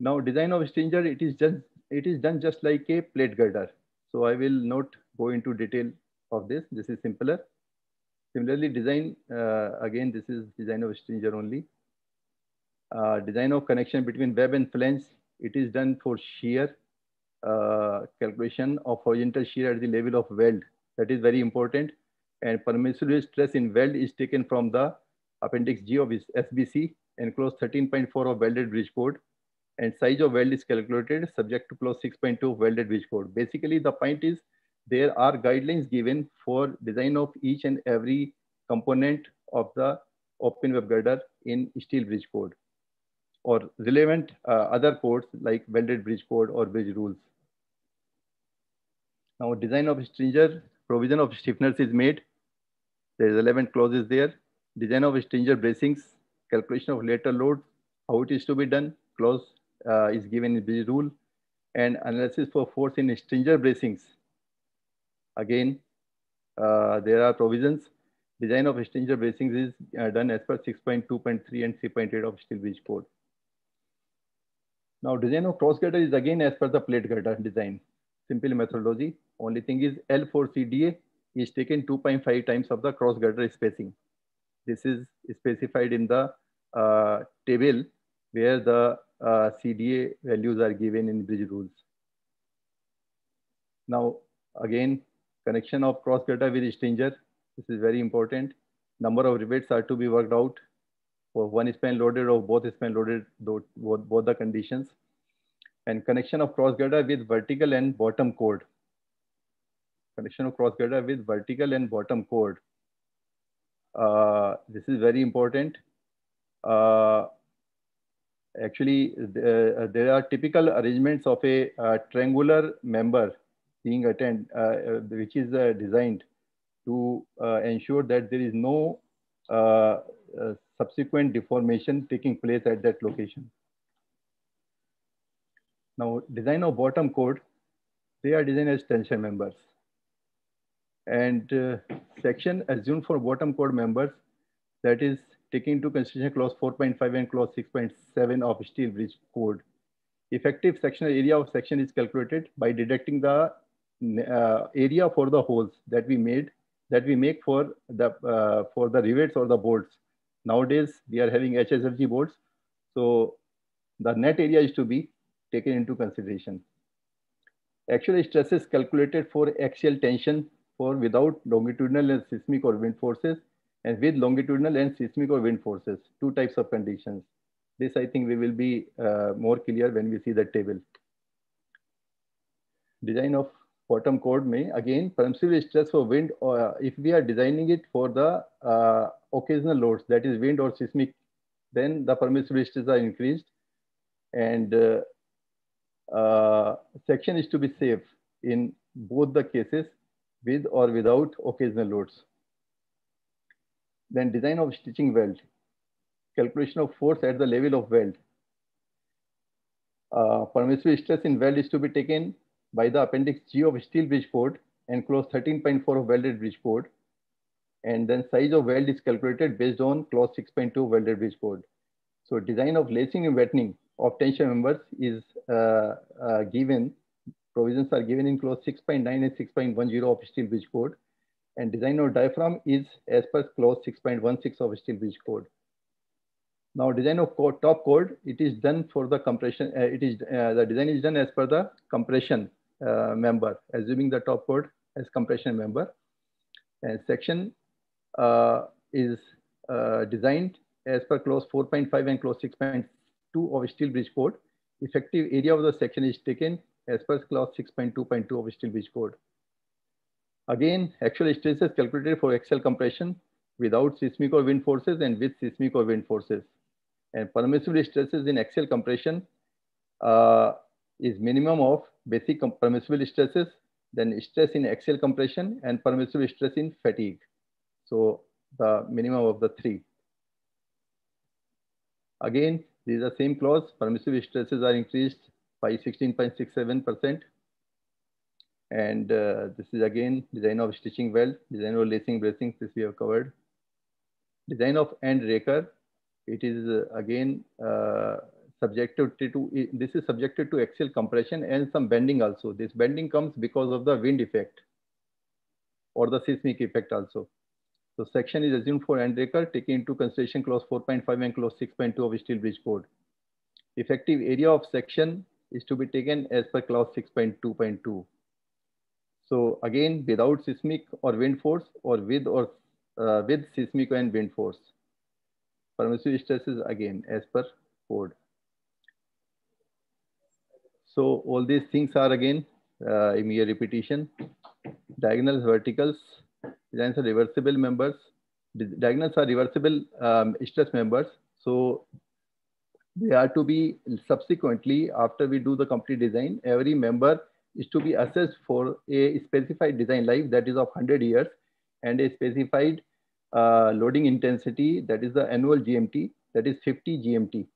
Now design of stringer, it is just it is done just like a plate girder. So I will not go into detail of this. This is simpler. Similarly, design, uh, again, this is design of stringer only. Uh, design of connection between web and flange, it is done for shear calculation of horizontal shear at the level of weld. That is very important. And permissible stress in weld is taken from the appendix G of SBC and clause 13.4 of welded bridge code. And size of weld is calculated subject to clause 6.2 of welded bridge code. Basically, the point is there are guidelines given for design of each and every component of the open web girder in steel bridge code or relevant uh, other codes like welded bridge code or bridge rules. Now design of stringer, provision of stiffeners is made. There is 11 clauses there. Design of stringer bracings, calculation of lateral load, how it is to be done. Clause uh, is given in the rule and analysis for force in stringer bracings Again, uh, there are provisions. Design of stringer bracings is uh, done as per 6.2.3 and 3.8 of steel bridge code. Now, design of cross girder is again as per the plate girder design. Simple methodology. Only thing is L4CDA is taken 2.5 times of the cross girder spacing. This is specified in the uh, table where the uh, CDA values are given in bridge rules. Now, again, connection of cross girder with stringer. This is very important. Number of rivets are to be worked out for one span loaded or both span loaded, both, both the conditions. And connection of cross girder with vertical and bottom chord. Connection of cross girder with vertical and bottom chord. Uh, this is very important. Uh, actually, uh, there are typical arrangements of a uh, triangular member being attend, uh, which is designed to ensure that there is no subsequent deformation taking place at that location. Now, design of bottom chord, they are designed as tension members. And uh, section assumed for bottom chord members, that is taking into consideration clause 4.5 and clause 6.7 of steel bridge code. Effective sectional area of section is calculated by deducting the uh, area for the holes that we made, that we make for the, uh, for the rivets or the bolts. Nowadays, we are having HSFG bolts. So the net area is to be taken into consideration. Actual stresses calculated for axial tension for without longitudinal and seismic or wind forces and with longitudinal and seismic or wind forces, two types of conditions. This I think we will be uh, more clear when we see the table. Design of bottom chord may again permissible stress for wind or uh, if we are designing it for the uh, occasional loads that is wind or seismic then the permissible stress are increased and uh, uh, section is to be safe in both the cases with or without occasional loads. Then design of stitching weld, calculation of force at the level of weld. Uh, permissible stress in weld is to be taken by the appendix G of steel bridge code and clause 13.4 of welded bridge code. And then size of weld is calculated based on clause 6.2 welded bridge code. So design of lacing and wetting of tension members is uh, uh, given, provisions are given in clause 6.9 and 6.10 of steel bridge code. And design of diaphragm is as per clause 6.16 of steel bridge code. Now design of code, top chord, it is done for the compression, uh, it is, uh, the design is done as per the compression uh, member, assuming the top chord as compression member. And section uh, is uh, designed as per clause 4.5 and clause 6.2 of steel bridge code. Effective area of the section is taken as per clause 6.2.2 of steel bridge code. Again, actual stresses calculated for axial compression without seismic or wind forces and with seismic or wind forces. And permissible stresses in axial compression uh, is minimum of basic permissible stresses, then stress in axial compression and permissible stress in fatigue. So the minimum of the three. Again, these are same clause, permissible stresses are increased by 16.67%. And uh, this is again design of stitching weld, design of lacing bracing, this we have covered. Design of end raker, it is uh, again uh, subjected to, this is subjected to axial compression and some bending also. This bending comes because of the wind effect or the seismic effect also. So section is assumed for end raker taking into consideration clause 4.5 and clause 6.2 of steel bridge code. Effective area of section is to be taken as per clause 6.2.2. So again, without seismic or wind force or with or uh, with seismic and wind force. Permissive stresses again as per code. So all these things are again uh, a mere repetition. Diagonals, verticals, designs are reversible members. Diagonals are reversible um, stress members. So they are to be subsequently, after we do the complete design, every member is to be assessed for a specified design life that is of 100 years and a specified uh, loading intensity that is the annual GMT that is 50 GMT.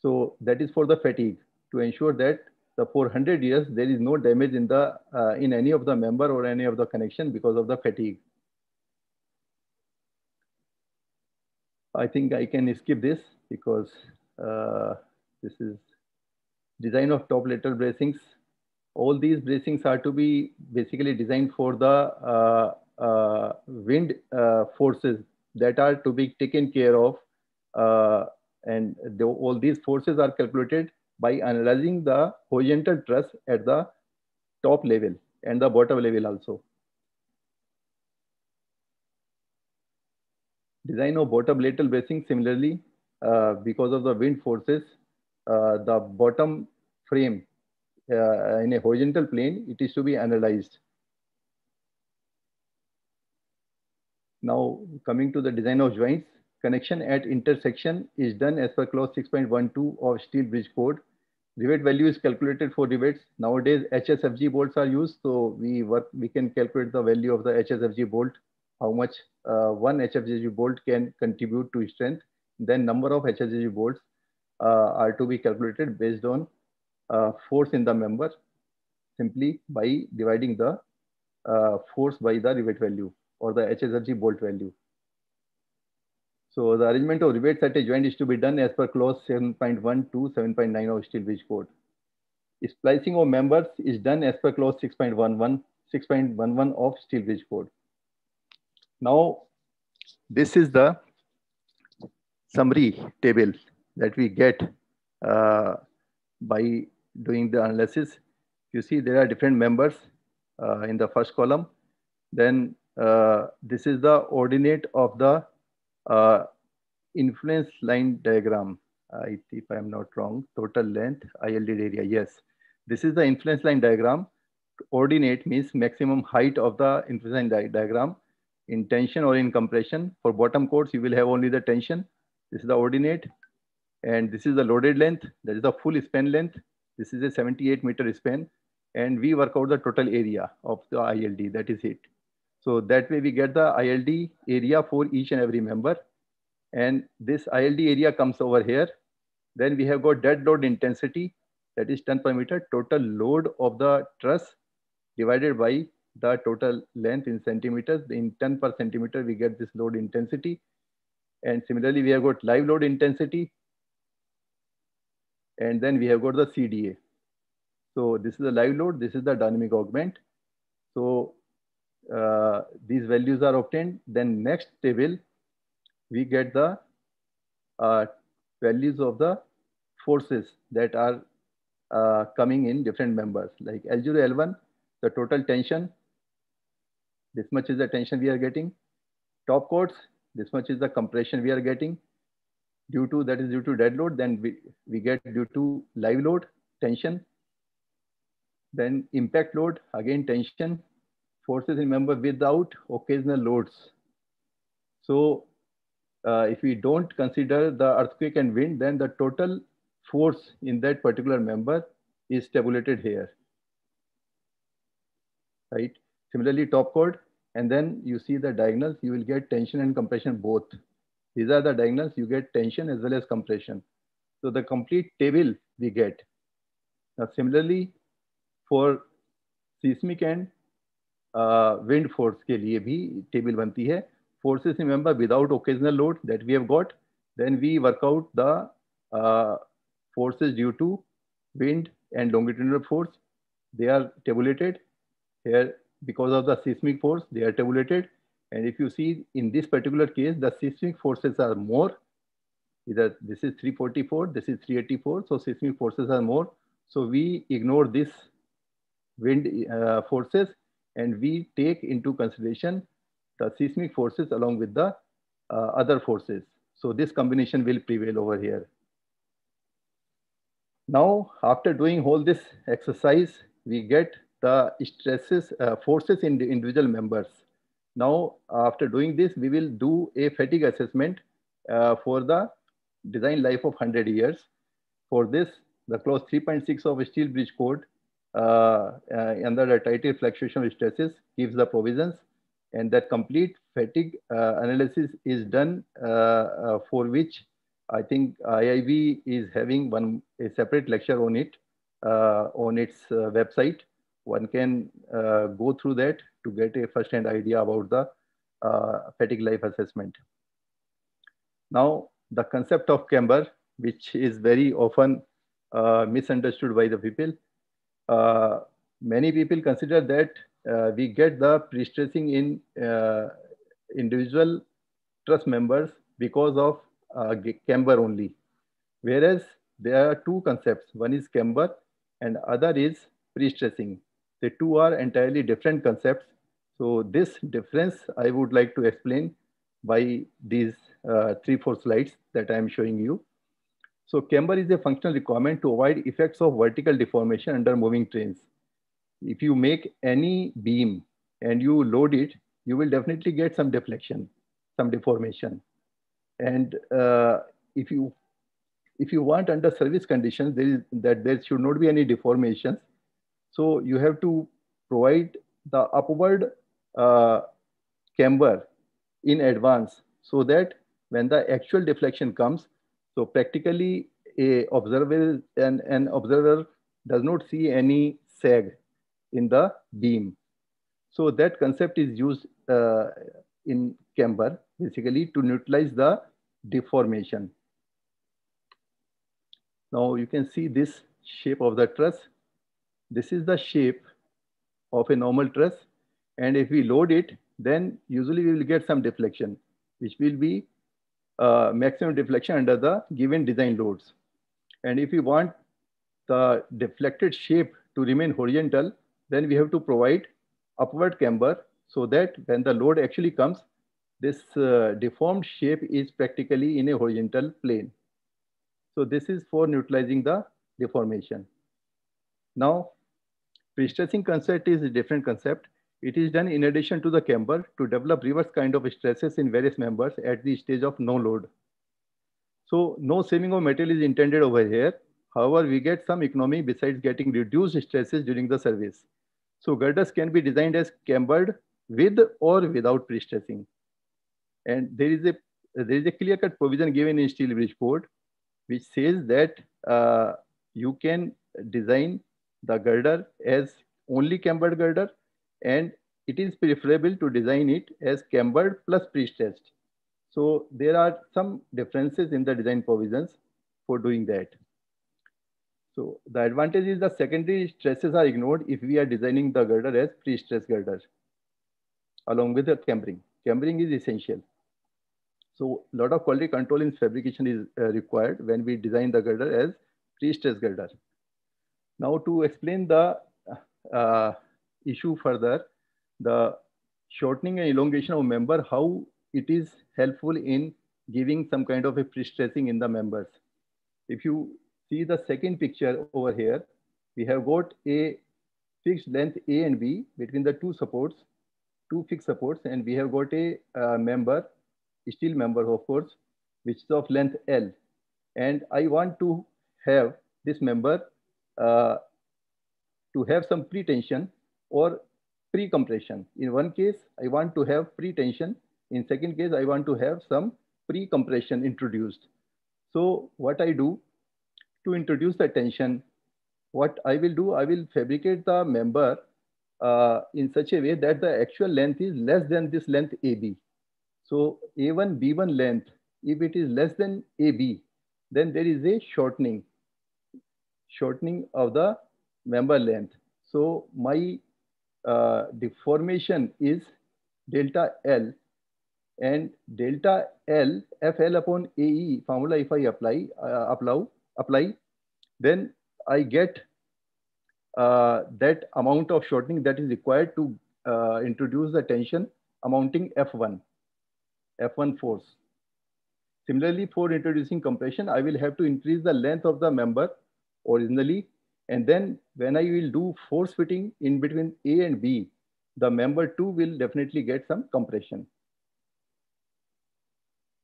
So that is for the fatigue to ensure that the 400 years there is no damage in the uh, in any of the member or any of the connection because of the fatigue. I think I can skip this because this is design of top lateral bracings all these bracings are to be basically designed for the uh, uh, wind uh, forces that are to be taken care of. Uh, and the, all these forces are calculated by analyzing the horizontal truss at the top level and the bottom level also. Design of bottom lateral bracing similarly, uh, because of the wind forces, uh, the bottom frame uh, in a horizontal plane, it is to be analyzed. Now coming to the design of joints, connection at intersection is done as per clause 6.12 of steel bridge code. Rivet value is calculated for rivets. Nowadays HSFG bolts are used, so we work we can calculate the value of the HSFG bolt, how much uh, one HSFG bolt can contribute to strength. Then number of HSFG bolts uh, are to be calculated based on uh, force in the member simply by dividing the uh, force by the rivet value or the HSFG bolt value. So the arrangement of rivets at a joint is to be done as per clause 7.1 to 7.9 of steel bridge code. Splicing of members is done as per clause 6.11, 6.11 of steel bridge code. Now, this is the summary table that we get uh, by doing the analysis. You see there are different members uh, in the first column. Then uh, this is the ordinate of the uh, influence line diagram. if I am not wrong, total length, ILD area, yes. This is the influence line diagram. Ordinate means maximum height of the influence line di diagram in tension or in compression. For bottom chords, you will have only the tension. This is the ordinate. And this is the loaded length. That is the full span length. This is a 78 meter span. And we work out the total area of the ILD, that is it. So that way we get the ILD area for each and every member. And this ILD area comes over here. Then we have got dead load intensity, that is 10 per meter, total load of the truss divided by the total length in centimeters. In 10 per centimeter, we get this load intensity. And similarly, we have got live load intensity. And then we have got the CDA. So this is the live load, this is the dynamic augment. So uh, these values are obtained, then next table, we get the uh, values of the forces that are uh, coming in different members like L0, L1, the total tension, this much is the tension we are getting. Top chords, this much is the compression we are getting. Due to, that is due to dead load, then we, we get due to live load, tension. Then impact load, again tension, forces remember without occasional loads. So uh, if we don't consider the earthquake and wind, then the total force in that particular member is tabulated here. Right. Similarly, top chord, and then you see the diagonals, you will get tension and compression both. These are the diagonals, you get tension as well as compression. So the complete table we get. Now, similarly, for seismic and wind force के लिए भी table बनती है forces remember without occasional load that we have got then we work out the uh, forces due to wind and longitudinal force they are tabulated here because of the seismic force they are tabulated and if you see in this particular case the seismic forces are more either this is 344 this is 384 so seismic forces are more so we ignore this wind uh, forces and we take into consideration the seismic forces along with the uh, other forces. So this combination will prevail over here. Now, after doing all this exercise, we get the stresses, uh, forces in the individual members. Now, after doing this, we will do a fatigue assessment uh, for the design life of 100 years. For this, the clause 3.6 of Steel Bridge Code uh, uh, under the title fluctuation of stresses gives the provisions and that complete fatigue uh, analysis is done for which I think IIB is having one a separate lecture on it on its website. One can go through that to get a first-hand idea about the fatigue life assessment. Now, the concept of camber, which is very often uh, misunderstood by the people, uh, many people consider that uh, we get the pre-stressing in uh, individual truss members because of uh, camber only. Whereas there are two concepts. One is camber and other is pre-stressing. The two are entirely different concepts. So this difference I would like to explain by these uh, three, four slides that I am showing you. So camber is a functional requirement to avoid effects of vertical deformation under moving trains. If you make any beam and you load it, you will definitely get some deflection, some deformation. And uh, if you if you want under service conditions, there is that there should not be any deformations. So you have to provide the upward uh, camber in advance so that when the actual deflection comes, so practically a observer and an observer does not see any sag in the beam. So that concept is used uh, in camber basically to neutralize the deformation. Now you can see this shape of the truss. This is the shape of a normal truss. And if we load it, then usually we will get some deflection, which will be uh, maximum deflection under the given design loads. And if we want the deflected shape to remain horizontal, then we have to provide upward camber so that when the load actually comes, this uh, deformed shape is practically in a horizontal plane. So this is for neutralizing the deformation. Now, pre-stressing concept is a different concept. It is done in addition to the camber to develop reverse kind of stresses in various members at the stage of no load. So no saving of material is intended over here. However, we get some economy besides getting reduced stresses during the service. So girders can be designed as cambered with or without pre-stressing. And there is a there is a clear-cut provision given in steel bridge code which says that uh, you can design the girder as only cambered girder and it is preferable to design it as cambered plus pre-stressed. So there are some differences in the design provisions for doing that. So the advantage is the secondary stresses are ignored if we are designing the girder as pre-stressed girder along with the cambering. Cambering is essential. So a lot of quality control in fabrication is uh, required when we design the girder as pre-stress girder. Now to explain the uh, issue further, the shortening and elongation of member, how it is helpful in giving some kind of a pre-stressing in the members. If you see the second picture over here, we have got a fixed length A and B between the two supports, two fixed supports, and we have got a uh, member steel member, of course, which is of length L. And I want to have this member uh, to have some pre-tension or pre-compression. In one case, I want to have pre-tension. In second case, I want to have some pre-compression introduced. So what I do to introduce the tension, what I will do, I will fabricate the member uh, in such a way that the actual length is less than this length AB. So A1, B1 length, if it is less than AB, then there is a shortening, shortening of the member length. So my uh, deformation is delta L and delta L, FL upon AE formula if I apply, uh, apply, apply, then I get uh, that amount of shortening that is required to uh, introduce the tension amounting F1. F1 force. Similarly, for introducing compression, I will have to increase the length of the member originally. And then when I will do force fitting in between A and B, the member two will definitely get some compression.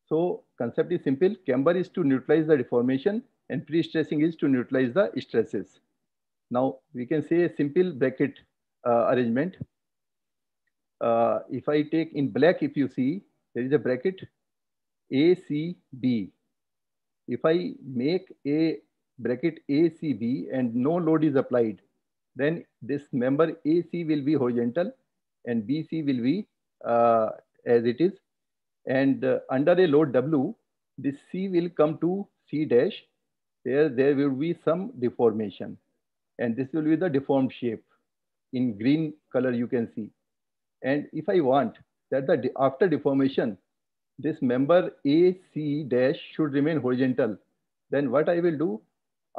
So concept is simple. Camber is to neutralize the deformation and pre-stressing is to neutralize the stresses. Now we can say a simple bracket uh, arrangement. Uh, if I take in black, if you see, there is a bracket ACB. If I make a bracket ACB and no load is applied, then this member AC will be horizontal and BC will be uh, as it is. And uh, under a load W, this C will come to C dash. There, there will be some deformation. And this will be the deformed shape. In green color, you can see. And if I want that the after deformation, this member AC dash should remain horizontal, then what I will do,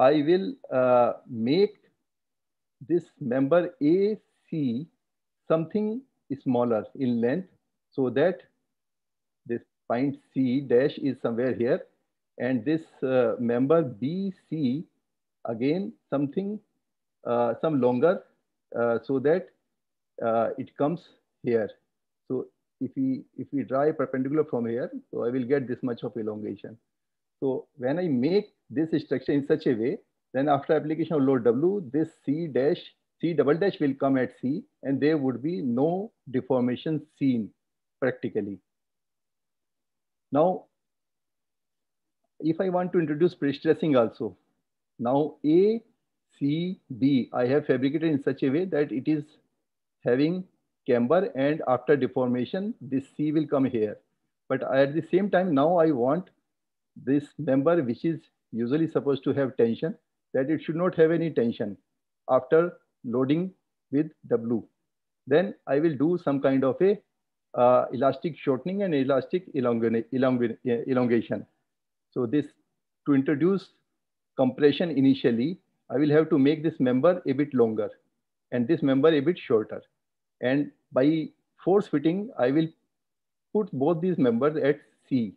I will uh, make this member AC something smaller in length so that this point C dash is somewhere here and this uh, member BC again something uh, some longer uh, so that uh, it comes here. So if we if we draw a perpendicular from here, so I will get this much of elongation. So when I make this structure in such a way, then after application of load W, this C dash, C double dash will come at C and there would be no deformation seen practically. Now, if I want to introduce pre-stressing also, now A, C, B, I have fabricated in such a way that it is having camber and after deformation, this C will come here. But at the same time, now I want this member, which is usually supposed to have tension, that it should not have any tension after loading with W. Then I will do some kind of a uh, elastic shortening and elastic elonga elongation. So this to introduce compression initially, I will have to make this member a bit longer and this member a bit shorter. And by force fitting, I will put both these members at C.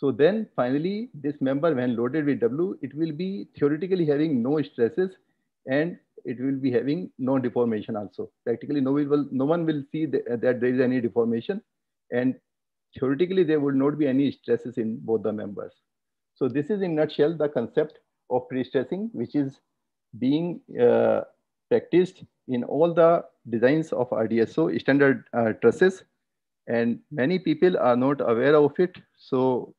So then finally, this member when loaded with W, it will be theoretically having no stresses and it will be having no deformation also. Practically no, will, no one will see the, that there is any deformation and theoretically there would not be any stresses in both the members. So this is in nutshell the concept of pre-stressing which is being uh, practiced in all the designs of RDSO standard uh, trusses and many people are not aware of it. So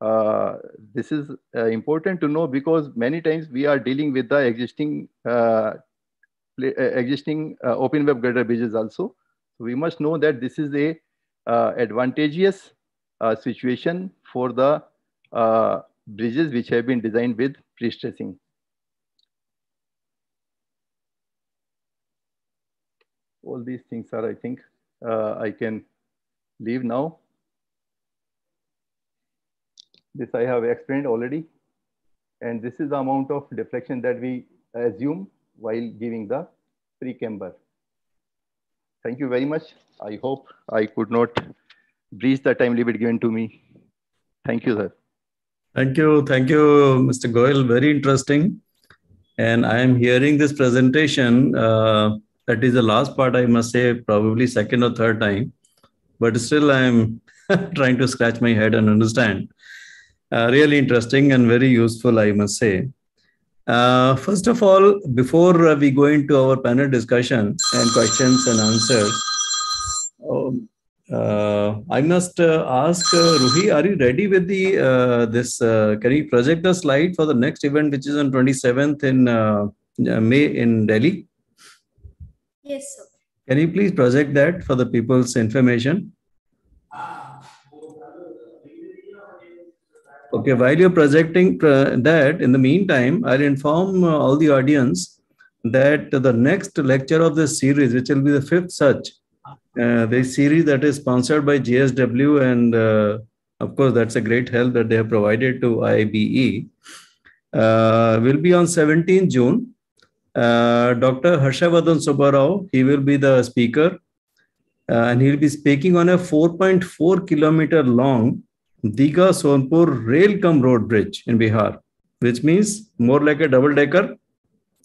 uh, this is uh, important to know because many times we are dealing with the existing uh, uh existing uh, open web girder bridges also. So we must know that this is a advantageous situation for the bridges which have been designed with pre-stressing. all these things are, I think, uh, I can leave now. This I have explained already. And this is the amount of deflection that we assume while giving the pre-camber. Thank you very much. I hope I could not breach the time limit given to me. Thank you, sir.
Thank you. Thank you, Mr. Goel. Very interesting. And I am hearing this presentation uh, that is the last part i must say probably second or third time but still i'm trying to scratch my head and understand uh, really interesting and very useful i must say uh, first of all before we go into our panel discussion and questions and answers um, uh, I must uh, ask uh, Ruhi, are you ready with the uh, this? Uh, can you project the slide for the next event, which is on 27th in uh, May in Delhi?
Yes, sir.
Can you please project that for the people's information? Okay, while you're projecting that, in the meantime, I'll inform uh, all the audience that the next lecture of this series, which will be the fifth such, uh, the series that is sponsored by JSW, and uh, of course, that's a great help that they have provided to IBE, uh, will be on 17 June uh, Dr. Harshavardhan Subbarao, he will be the speaker uh, and he'll be speaking on a 4.4 kilometer long Digha Sonpur rail cum road bridge in Bihar, which means more like a double decker,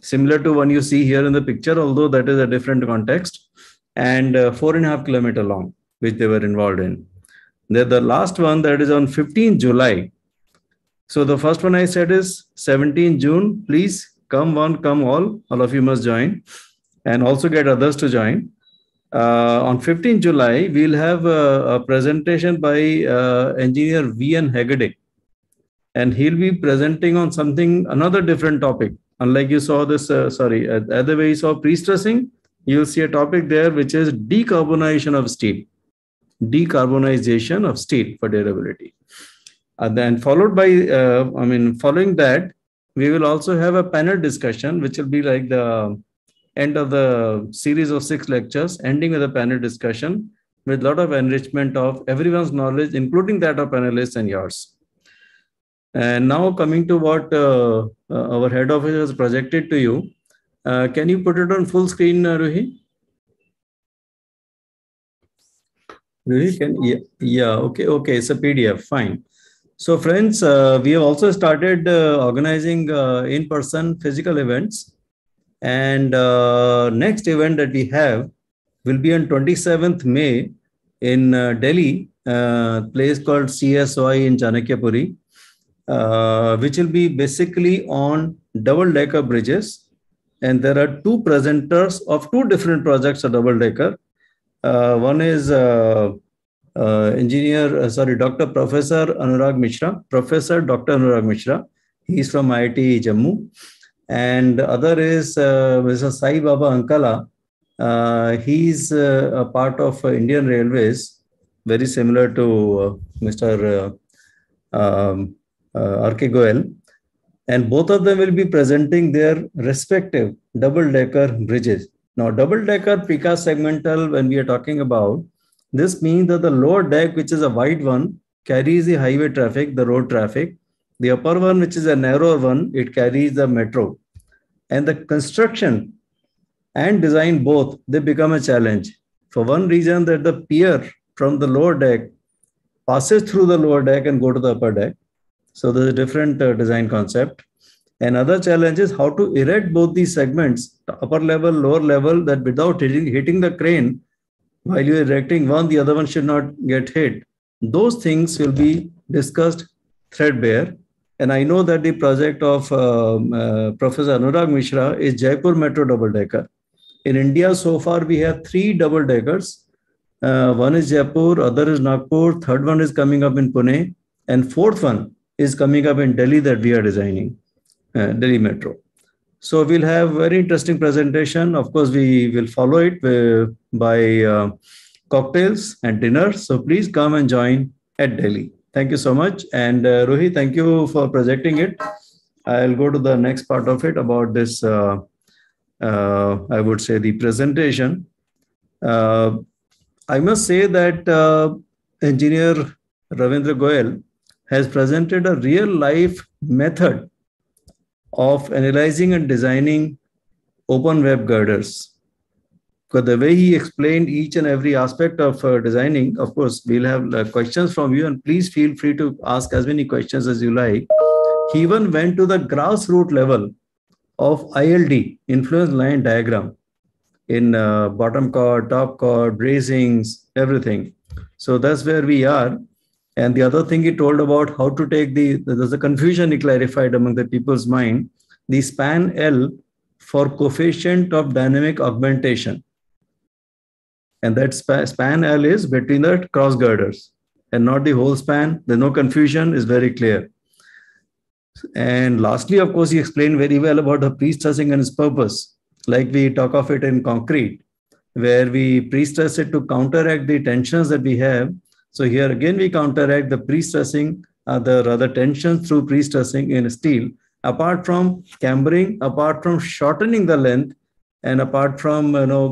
similar to one you see here in the picture, although that is a different context, and uh, four and a half kilometer long, which they were involved in. Then the last one that is on 15 July. So the first one I said is 17 June. Please come one, come all. All of you must join and also get others to join. Uh, on 15 July, we'll have a, a presentation by uh, engineer V.N. Hegde. And he'll be presenting on something, another different topic. Unlike you saw this, uh, sorry, uh, other way you saw pre-stressing, you'll see a topic there which is decarbonization of steel. Decarbonization of steel for durability. And then followed by, uh, I mean, following that, we will also have a panel discussion, which will be like the end of the series of six lectures, ending with a panel discussion with a lot of enrichment of everyone's knowledge, including that of panelists and yours. And now coming to what uh, uh, our head office has projected to you, uh, can you put it on full screen, uh, Ruhi? Ruhi, can yeah, yeah, okay, okay, it's a PDF, fine. So friends, uh, we have also started organizing in-person physical events. And uh, next event that we have will be on 27th May in uh, Delhi, uh, place called CSY in Chanakyapuri, uh, which will be basically on double-decker bridges. And there are two presenters of two different projects of double-decker. Uh, one is uh, engineer, sorry, Dr. Professor Anurag Mishra, Professor Dr. Anurag Mishra. He's from IIT Jammu. And the other is uh, Mr. Sai Baba Ankala. Uh, he's uh, a part of Indian Railways, very similar to uh, Mr. Uh, um, uh, R.K. Goel. And both of them will be presenting their respective double-decker bridges. Now, double-decker precast segmental, when we are talking about, this means that the lower deck, which is a wide one, carries the highway traffic, the road traffic. The upper one, which is a narrower one, it carries the metro. And the construction and design both, they become a challenge. For one reason that the pier from the lower deck passes through the lower deck and go to the upper deck. So there's a different uh, design concept. Another challenge is how to erect both these segments, the upper level, lower level, that without hitting, hitting the crane, while you're erecting one, the other one should not get hit. Those things will be discussed threadbare. And I know that the project of um, uh, Professor Anurag Mishra is Jaipur Metro double decker. In India, so far, we have three double deckers. Uh, one is Jaipur, other is Nagpur, third one is coming up in Pune, and fourth one is coming up in Delhi that we are designing, uh, Delhi Metro. So we'll have very interesting presentation. Of course, we will follow it uh, by uh, cocktails and dinner. So please come and join at Delhi. Thank you so much. And uh, Ruhi, thank you for projecting it. I'll go to the next part of it about this, uh, uh, I would say the presentation. Uh, I must say that uh, engineer Ravindra Goel has presented a real life method of analyzing and designing open web girders. Because the way he explained each and every aspect of uh, designing, of course, we'll have uh, questions from you, and please feel free to ask as many questions as you like. He even went to the grassroots level of ILD, influence line diagram, in uh, bottom chord, top chord, bracings, everything. So that's where we are. And the other thing he told about how to take the, there's a confusion he clarified among the people's mind, the span L for coefficient of dynamic augmentation. And that span L is between the cross girders and not the whole span. There's no confusion, is very clear. And lastly, of course, he explained very well about the pre-stressing and its purpose, like we talk of it in concrete, where we pre-stress it to counteract the tensions that we have so here again, we counteract the pre-stressing, uh, the rather tensions through pre-stressing in steel. Apart from cambering, apart from shortening the length, and apart from you know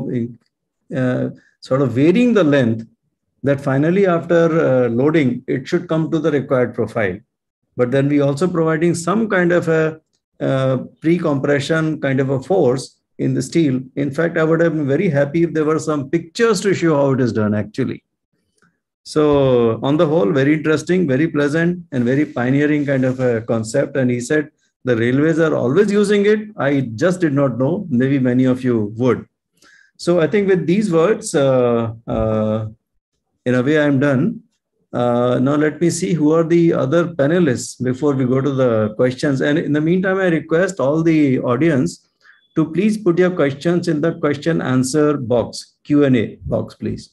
uh, sort of varying the length, that finally after uh, loading, it should come to the required profile. But then we also providing some kind of a uh, pre-compression kind of a force in the steel. In fact, I would have been very happy if there were some pictures to show how it is done actually. So on the whole, very interesting, very pleasant, and very pioneering kind of a concept. And he said the railways are always using it. I just did not know. Maybe many of you would. So I think with these words, uh, uh, in a way, I'm done. Uh, now let me see who are the other panelists before we go to the questions. And in the meantime, I request all the audience to please put your questions in the question answer box, Q&A box, please.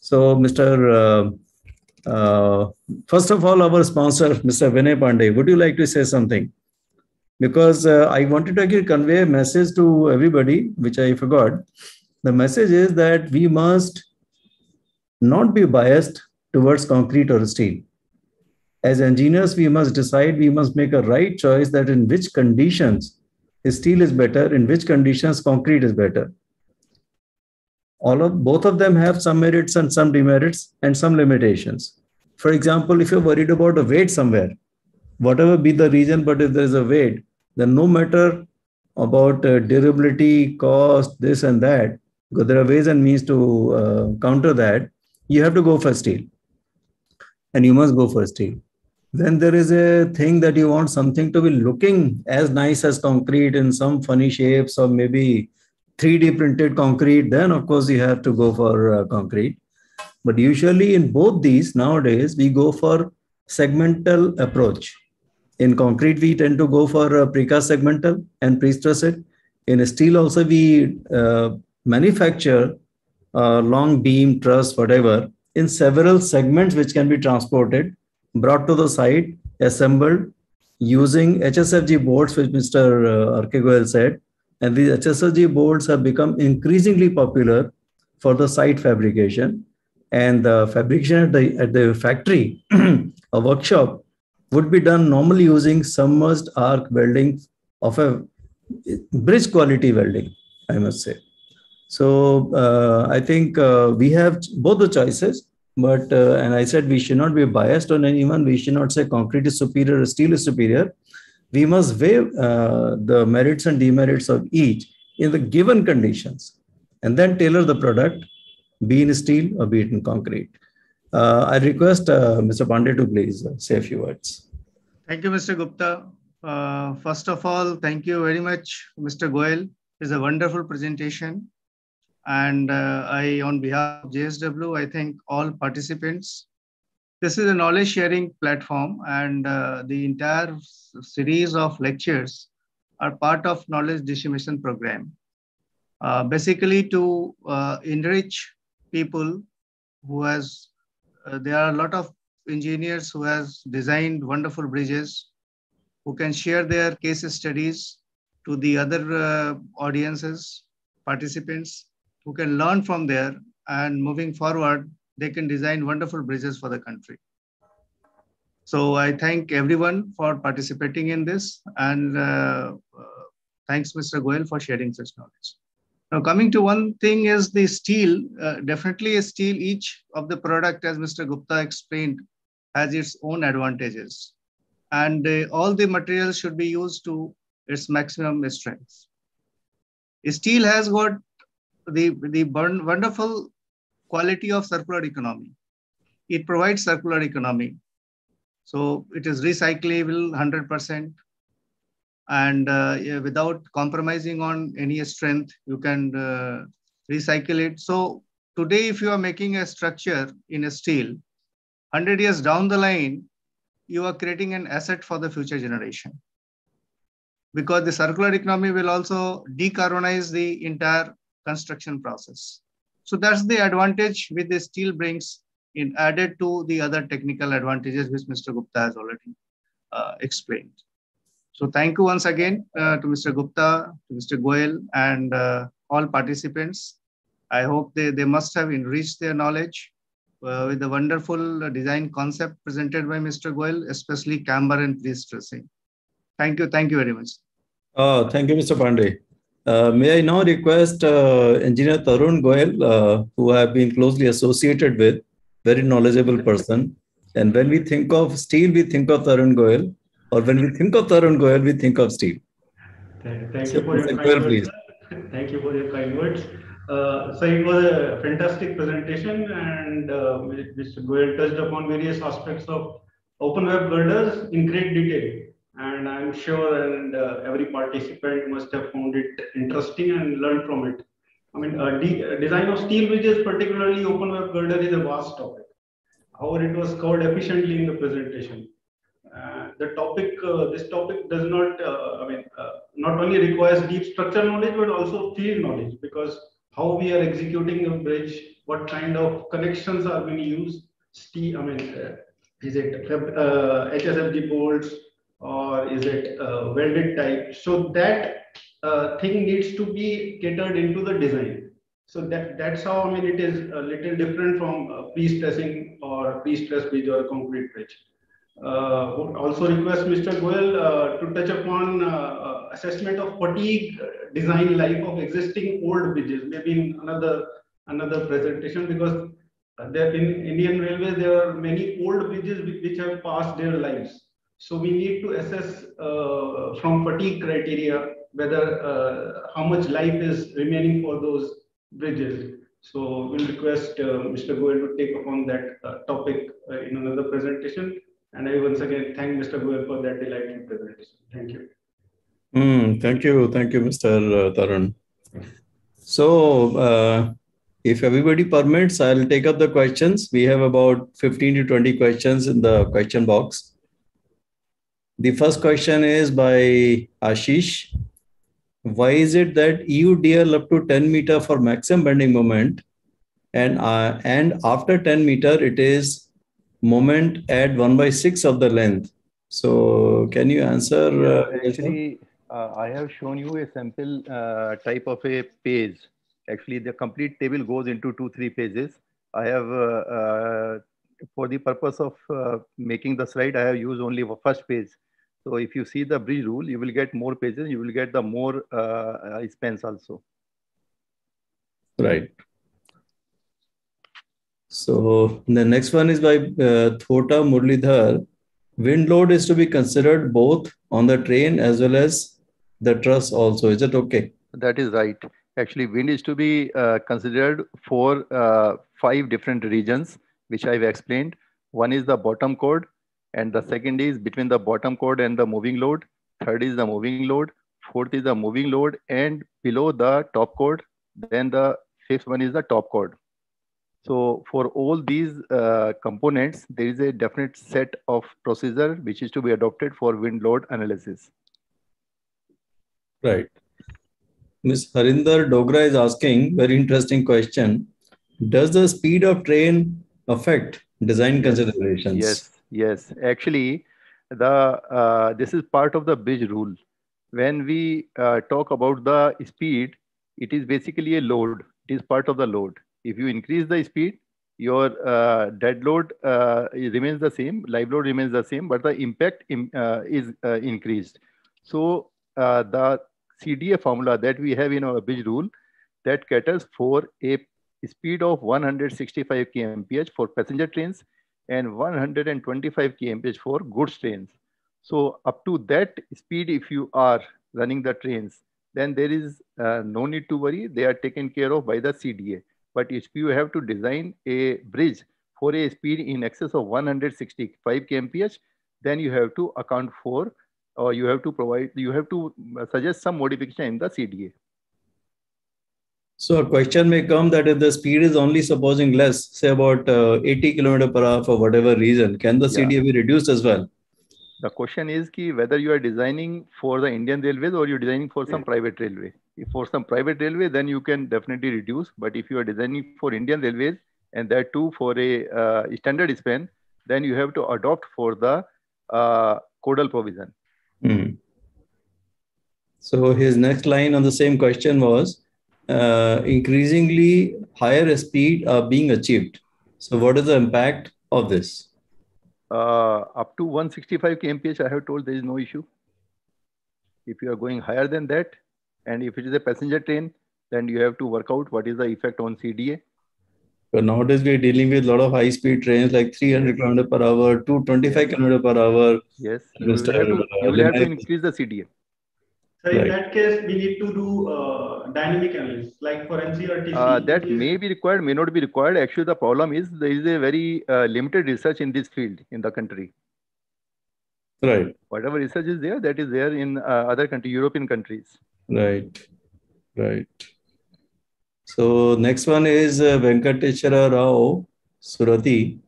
So, Mr. Uh, uh, first of all, our sponsor, Mr. Vinay Pandey, would you like to say something? Because uh, I wanted to convey a message to everybody, which I forgot. The message is that we must not be biased towards concrete or steel. As engineers, we must decide, we must make a right choice that in which conditions steel is better, in which conditions concrete is better all of both of them have some merits and some demerits and some limitations. For example, if you're worried about a weight somewhere, whatever be the reason, but if there's a weight, then no matter about uh, durability, cost, this and that, because there are ways and means to uh, counter that, you have to go for steel. And you must go for steel. Then there is a thing that you want something to be looking as nice as concrete in some funny shapes or maybe 3D printed concrete, then of course you have to go for uh, concrete. But usually in both these nowadays, we go for segmental approach. In concrete, we tend to go for uh, precast segmental and pre-stress it. In steel also, we uh, manufacture uh, long beam, truss, whatever, in several segments which can be transported, brought to the site, assembled using HSFG bolts, which Mr. Uh, R.K. Goel said, and these HSFG bolts have become increasingly popular for the site fabrication. And the fabrication at the, at the factory, a workshop, would be done normally using submerged arc welding of a bridge quality welding, I must say. So uh, I think uh, we have both the choices, but uh, and I said we should not be biased on anyone. We should not say concrete is superior or steel is superior we must weigh uh, the merits and demerits of each in the given conditions and then tailor the product, be in steel or be it in concrete. Uh, I request uh, Mr. Pandey to please say a few words.
Thank you, Mr. Gupta. First of all, thank you very much, Mr. Goel. It's a wonderful presentation. And uh, I, on behalf of JSW, I thank all participants this is a knowledge sharing platform and uh, the entire series of lectures are part of knowledge dissemination program. Uh, basically to uh, enrich people who has, uh, there are a lot of engineers who has designed wonderful bridges, who can share their case studies to the other uh, audiences, participants, who can learn from there and moving forward, they can design wonderful bridges for the country. So I thank everyone for participating in this and uh, uh, thanks Mr. Goel for sharing such knowledge. Now coming to one thing is the steel, uh, definitely steel, each of the product as Mr. Gupta explained has its own advantages and uh, all the materials should be used to its maximum strength. Steel has got the, the wonderful quality of circular economy. It provides circular economy. So it is recyclable 100% and uh, without compromising on any strength, you can uh, recycle it. So today, if you are making a structure in a steel, 100 years down the line, you are creating an asset for the future generation. Because the circular economy will also decarbonize the entire construction process. So that's the advantage with the steel brings in added to the other technical advantages which Mr. Gupta has already uh, explained. So thank you once again uh, to Mr. Gupta, to Mr. Goel and uh, all participants. I hope they, they must have enriched their knowledge uh, with the wonderful design concept presented by Mr. Goel, especially camber and pre-stressing. Thank you. Thank you very much.
Oh, thank you, Mr. Pandey. Uh, may I now request uh, Engineer Tarun Goel, uh, who I have been closely associated with, very knowledgeable person. And when we think of steel, we think of Tarun Goel, or when we think of Tarun Goel, we think of steel.
Thank, thank you for your kind words. Please. Thank you for your kind words. Uh, so it was a fantastic presentation, and uh, Mr. Goel touched upon various aspects of open web girders in great detail and I'm sure and uh, every participant must have found it interesting and learned from it. I mean, uh, de uh, design of steel bridges, particularly open web girder, is a vast topic. However, it was covered efficiently in the presentation. Uh, the topic, uh, this topic does not, uh, I mean, not only requires deep structural knowledge, but also field knowledge because how we are executing a bridge, what kind of connections are being used, steel, I mean, is it HSFG bolts, or is it uh, welded type? So that uh, thing needs to be catered into the design. So that, that's how I mean it is a little different from uh, pre-stressing or pre-stress bridge or concrete bridge. Uh, also request Mr. Goel uh, to touch upon uh, assessment of fatigue design life of existing old bridges, maybe in another another presentation because there in Indian Railways there are many old bridges which have passed their lives. So we need to assess uh, from fatigue criteria whether uh, how much life is remaining for those bridges. So we'll request uh, Mr. Goel to take upon that uh, topic uh, in another presentation. And I once again thank Mr. Goel for that delightful presentation. Thank you.
Mm, thank you. Thank you, Mr. Tarun. So, uh, if everybody permits, I'll take up the questions. We have about 15 to 20 questions in the question box. The first question is by Ashish. Why is it that EUDL up to 10 meter for maximum bending moment and, uh, and after 10 meter, it is moment at 1 by 6 of the length. So can you answer?
Uh, actually, uh, I have shown you a sample uh, type of a page. Actually, the complete table goes into two, three pages. I have, uh, uh, for the purpose of uh, making the slide, I have used only the first page. So if you see the bridge rule, you will get more pages, you will get the more expense also.
Right. So the next one is by uh, Thota Murlidhar. Wind load is to be considered both on the train as well as the truss also. Is it okay?
That is right. Actually, wind is to be uh, considered for uh, five different regions, which I've explained. One is the bottom chord, and the second is between the bottom chord and the moving load. Third is the moving load. Fourth is the moving load, and below the top chord. Then the fifth one is the top chord. So for all these uh, components, there is a definite set of procedure which is to be adopted for wind load analysis.
Right. Ms. Harinder Dogra is asking very interesting question. Does the speed of train affect design considerations?
Yes, yes. Actually, the uh, this is part of the bridge rule. When we uh, talk about the speed, it is basically a load. It is part of the load if you increase the speed, your uh, dead load uh, remains the same, live load remains the same, but the impact Im, uh, is uh, increased. So the CDA formula that we have in our bridge rule that caters for a speed of 165 kmph for passenger trains and 125 kmph for goods trains. So up to that speed, if you are running the trains, then there is uh, no need to worry. They are taken care of by the CDA. But if you have to design a bridge for a speed in excess of 165 kmph, then you have to account for or you have to provide, you have to suggest some modification in the CDA.
So a question may come that if the speed is only supposing less, say about uh, 80 kilometer per hour for whatever reason, can the CDA yeah. be reduced as well?
The question is ki whether you are designing for the Indian Railways or you're designing for some yeah. private railway. If for some private railway, then you can definitely reduce. But if you are designing for Indian Railways and that too for a uh, standard span, then you have to adopt for the uh, codal provision.
Mm. So his next line on the same question was, uh, increasingly higher speed are being achieved. So what is the impact of this?
Uh, up to 165 kmph, I have told there is no issue. If you are going higher than that, and if it is a passenger train, then you have to work out what is the effect on CDA.
But nowadays we're dealing with a lot of high speed trains like 300 km per hour, 225 yes. km per hour.
Yes, you will, have to, you will have to increase the CDA.
So in right. that case, we need to do uh, dynamic analysis, like for NCRTC.
Uh, that may be required, may not be required. Actually, the problem is there is a very uh, limited research in this field in the country.
Right.
Whatever research is there, that is there in uh, other country, European countries.
Right, right. So next one is uh, Venkateshwara Rao Surati.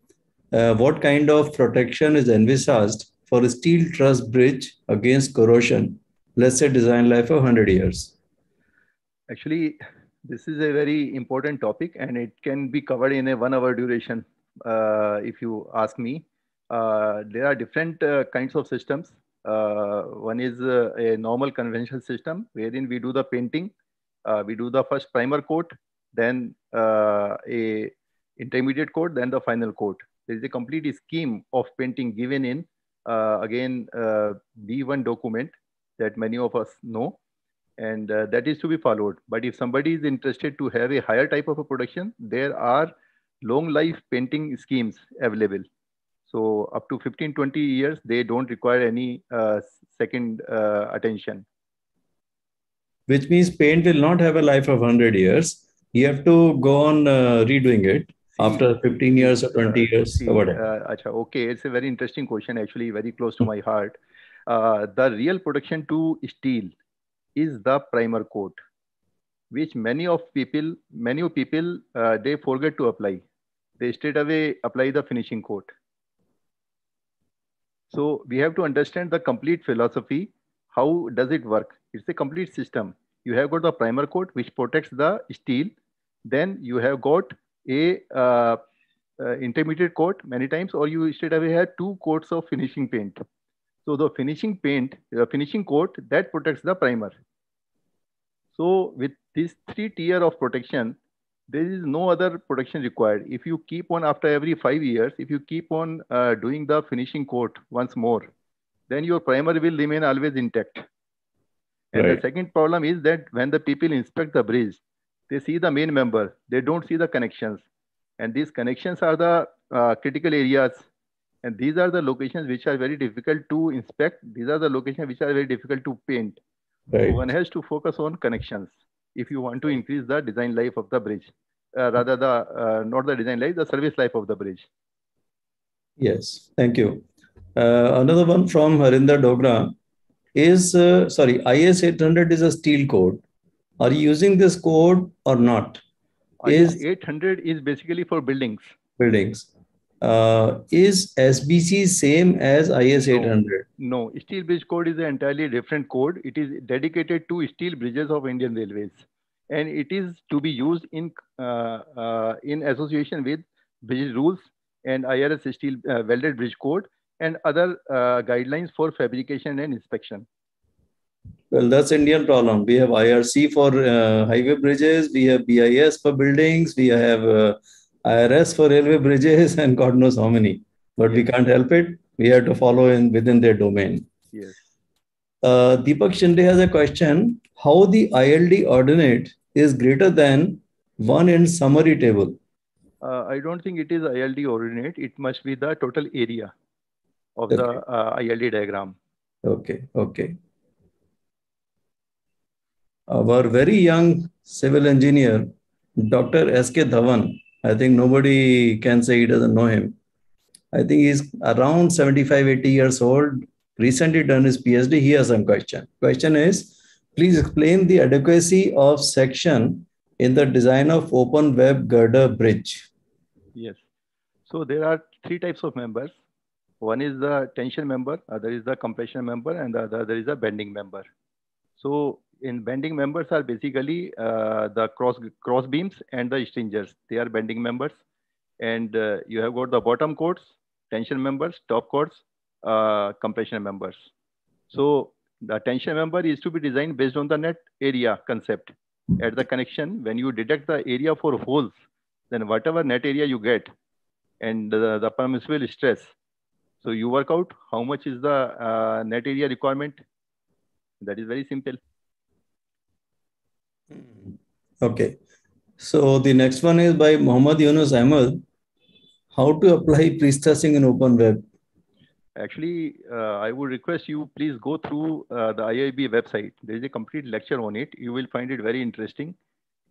Uh, what kind of protection is envisaged for a steel truss bridge against corrosion? Let's say design life of 100 years.
Actually, this is a very important topic and it can be covered in a one hour duration uh, if you ask me. Uh, there are different uh, kinds of systems uh, one is uh, a normal conventional system wherein we do the painting. Uh, we do the first primer coat, then a intermediate coat, then the final coat. There is a complete scheme of painting given in, again, B1 document that many of us know. and uh, that is to be followed. But if somebody is interested to have a higher type of a production, there are long life painting schemes available. So up to 15, 20 years, they don't require any uh, second uh, attention.
Which means paint will not have a life of 100 years. You have to go on uh, redoing it after 15 years or 20 years
See,
or whatever.
uh, acha, okay, it's a very interesting question, actually very close to my heart. Uh, the real protection to steel is the primer coat, which many of people, many of people, uh, they forget to apply. They straight away apply the finishing coat. So we have to understand the complete philosophy. How does it work? It's a complete system. You have got the primer coat, which protects the steel. Then you have got a uh, uh, intermediate coat many times, or you straight away have two coats of finishing paint. So the finishing paint, the finishing coat that protects the primer. So with this three tier of protection, there is no other protection required. If you keep on after every five years, if you keep on uh, doing the finishing coat once more, then your primer will remain always intact. And
Right.
the second problem is that when the people inspect the bridge, they see the main member, they don't see the connections. And these connections are the uh, critical areas. And these are the locations which are very difficult to inspect. These are the locations which are very difficult to paint. So one has to focus on connections if you want to increase the design life of the bridge. Uh, rather the uh, not the design life, the service life of the bridge.
Yes, thank you. Uh, another one from Harinder Dogra is uh, sorry, IS 800 is a steel code. Are you using this code or not?
Is 800 is basically for buildings.
buildings. Uh, is SBC same as IS
No.
800?
No, steel bridge code is an entirely different code. It is dedicated to steel bridges of Indian Railways, and it is to be used in uh, uh, in association with bridge rules and IRS steel uh, welded bridge code and other uh, guidelines for fabrication and inspection.
Well, that's Indian problem. We have IRC for uh, highway bridges, we have BIS for buildings, we have uh, IRS for railway bridges, and God knows how many. But we can't help it. We have to follow in within their domain.
Yes.
Uh, Deepak Shinde has a question. How the ILD ordinate is greater than one in summary table?
Uh, I don't think it is ILD ordinate. It must be the total area of the uh, ILD diagram.
Okay, okay. Our very young civil engineer, Dr. S.K. Dhawan, I think nobody can say he doesn't know him. I think he's around 75, 80 years old, recently done his PhD. He has some question. Question is, please explain the adequacy of section in the design of open web girder bridge.
Yes. So there are three types of members. One is the tension member, other is the compression member, and the other is the bending member. So in bending members are basically uh, the cross cross beams and the stringers. They are bending members, and uh, you have got the bottom chords, tension members, top chords, uh, compression members. So the tension member is to be designed based on the net area concept. At the connection, when you detect the area for holes, then whatever net area you get and the, the permissible stress. So you work out how much is the uh, net area requirement. That is very simple.
Okay. So the next one is by Muhammad Yunus Ahmed. How to apply pre-stressing in open web?
Actually, uh, I would request you please go through uh, the IIB website. There is a complete lecture on it. You will find it very interesting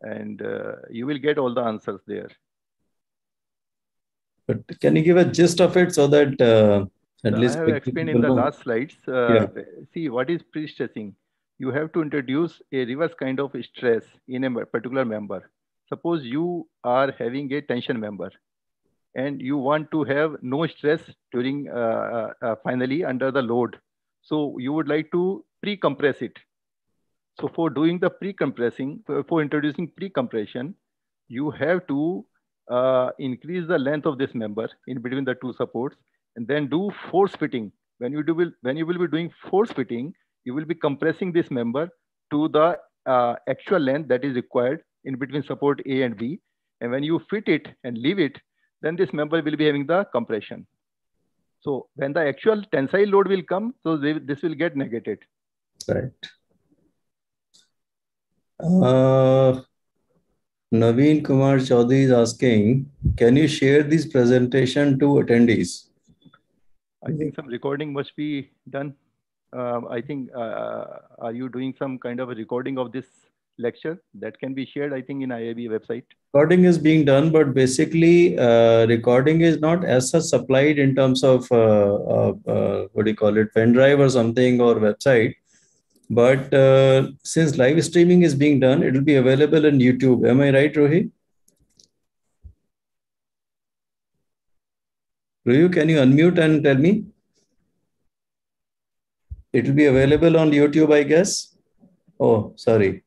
and uh, you will get all the answers there.
But can you give a gist of it so that uh, at
I
least
have explained in the
know?
last slides. Uh,
Yeah.
See, what is pre-stressing? You have to introduce a reverse kind of stress in a particular member. Suppose you are having a tension member and you want to have no stress during uh, uh, finally under the load. So you would like to pre-compress it. So for doing the pre-compressing, for introducing pre-compression, you have to uh, increase the length of this member in between the two supports and then do force fitting. When you do will, when you will be doing force fitting, you will be compressing this member to the uh, actual length that is required in between support A and B. And when you fit it and leave it, then this member will be having the compression. So when the actual tensile load will come, so they, this will get negated.
Right. Uh, Naveen Kumar Chaudhary is asking, can you share this presentation to attendees?
I think some recording must be done. Um, I think, uh, are you doing some kind of a recording of this lecture that can be shared, I think, in IAB website?
Recording is being done, but basically, uh, recording is not as such supplied in terms of uh, uh, uh what do you call it, pen drive or something or website. But uh, since live streaming is being done, it will be available on YouTube. Am I right, rohit Ruhi, can you unmute and tell me? It will be available on YouTube, I guess. Oh, sorry.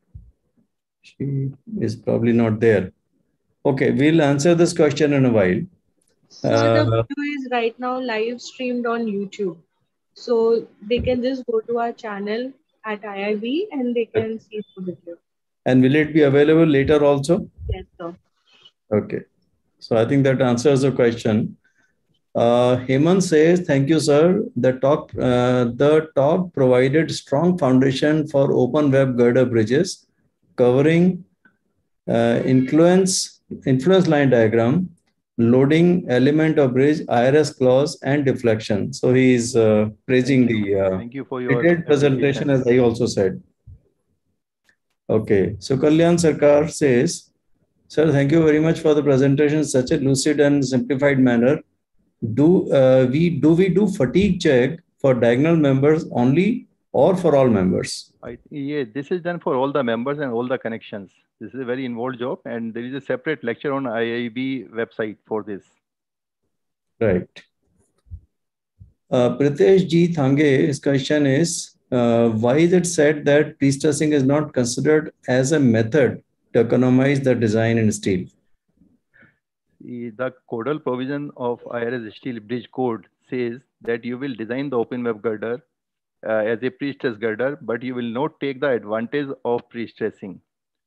She is probably not there. Okay, we'll answer this question in a while.
So uh, the video is right now live streamed on YouTube. So they can just go to our channel at IIB and they can see the video.
And will it be available later also?
Yes, sir.
Okay. So I think that answers the question. Uh, Heman says, thank you, sir. The talk, uh, the talk provided strong foundation for open web girder bridges covering uh, influence, influence line diagram, loading element of bridge, IRS clause, and deflection. So he is uh, praising the uh,
Thank you for your
presentation, as I also said. Okay, so Kalyan Sarkar says, Sir, thank you very much for the presentation, such a lucid and simplified manner. Do uh, we do we do fatigue check for diagonal members only or for all members?
I, yeah, this is done for all the members and all the connections. This is a very involved job, and there is a separate lecture on IIB website for this.
Right. Uh, Pritesh G. Thange, his question is, uh, why is it said that pre-stressing is not considered as a method to economize the design in steel?
The codal provision of IRS steel bridge code says that you will design the open web girder uh, as a pre-stress girder, but you will not take the advantage of pre-stressing.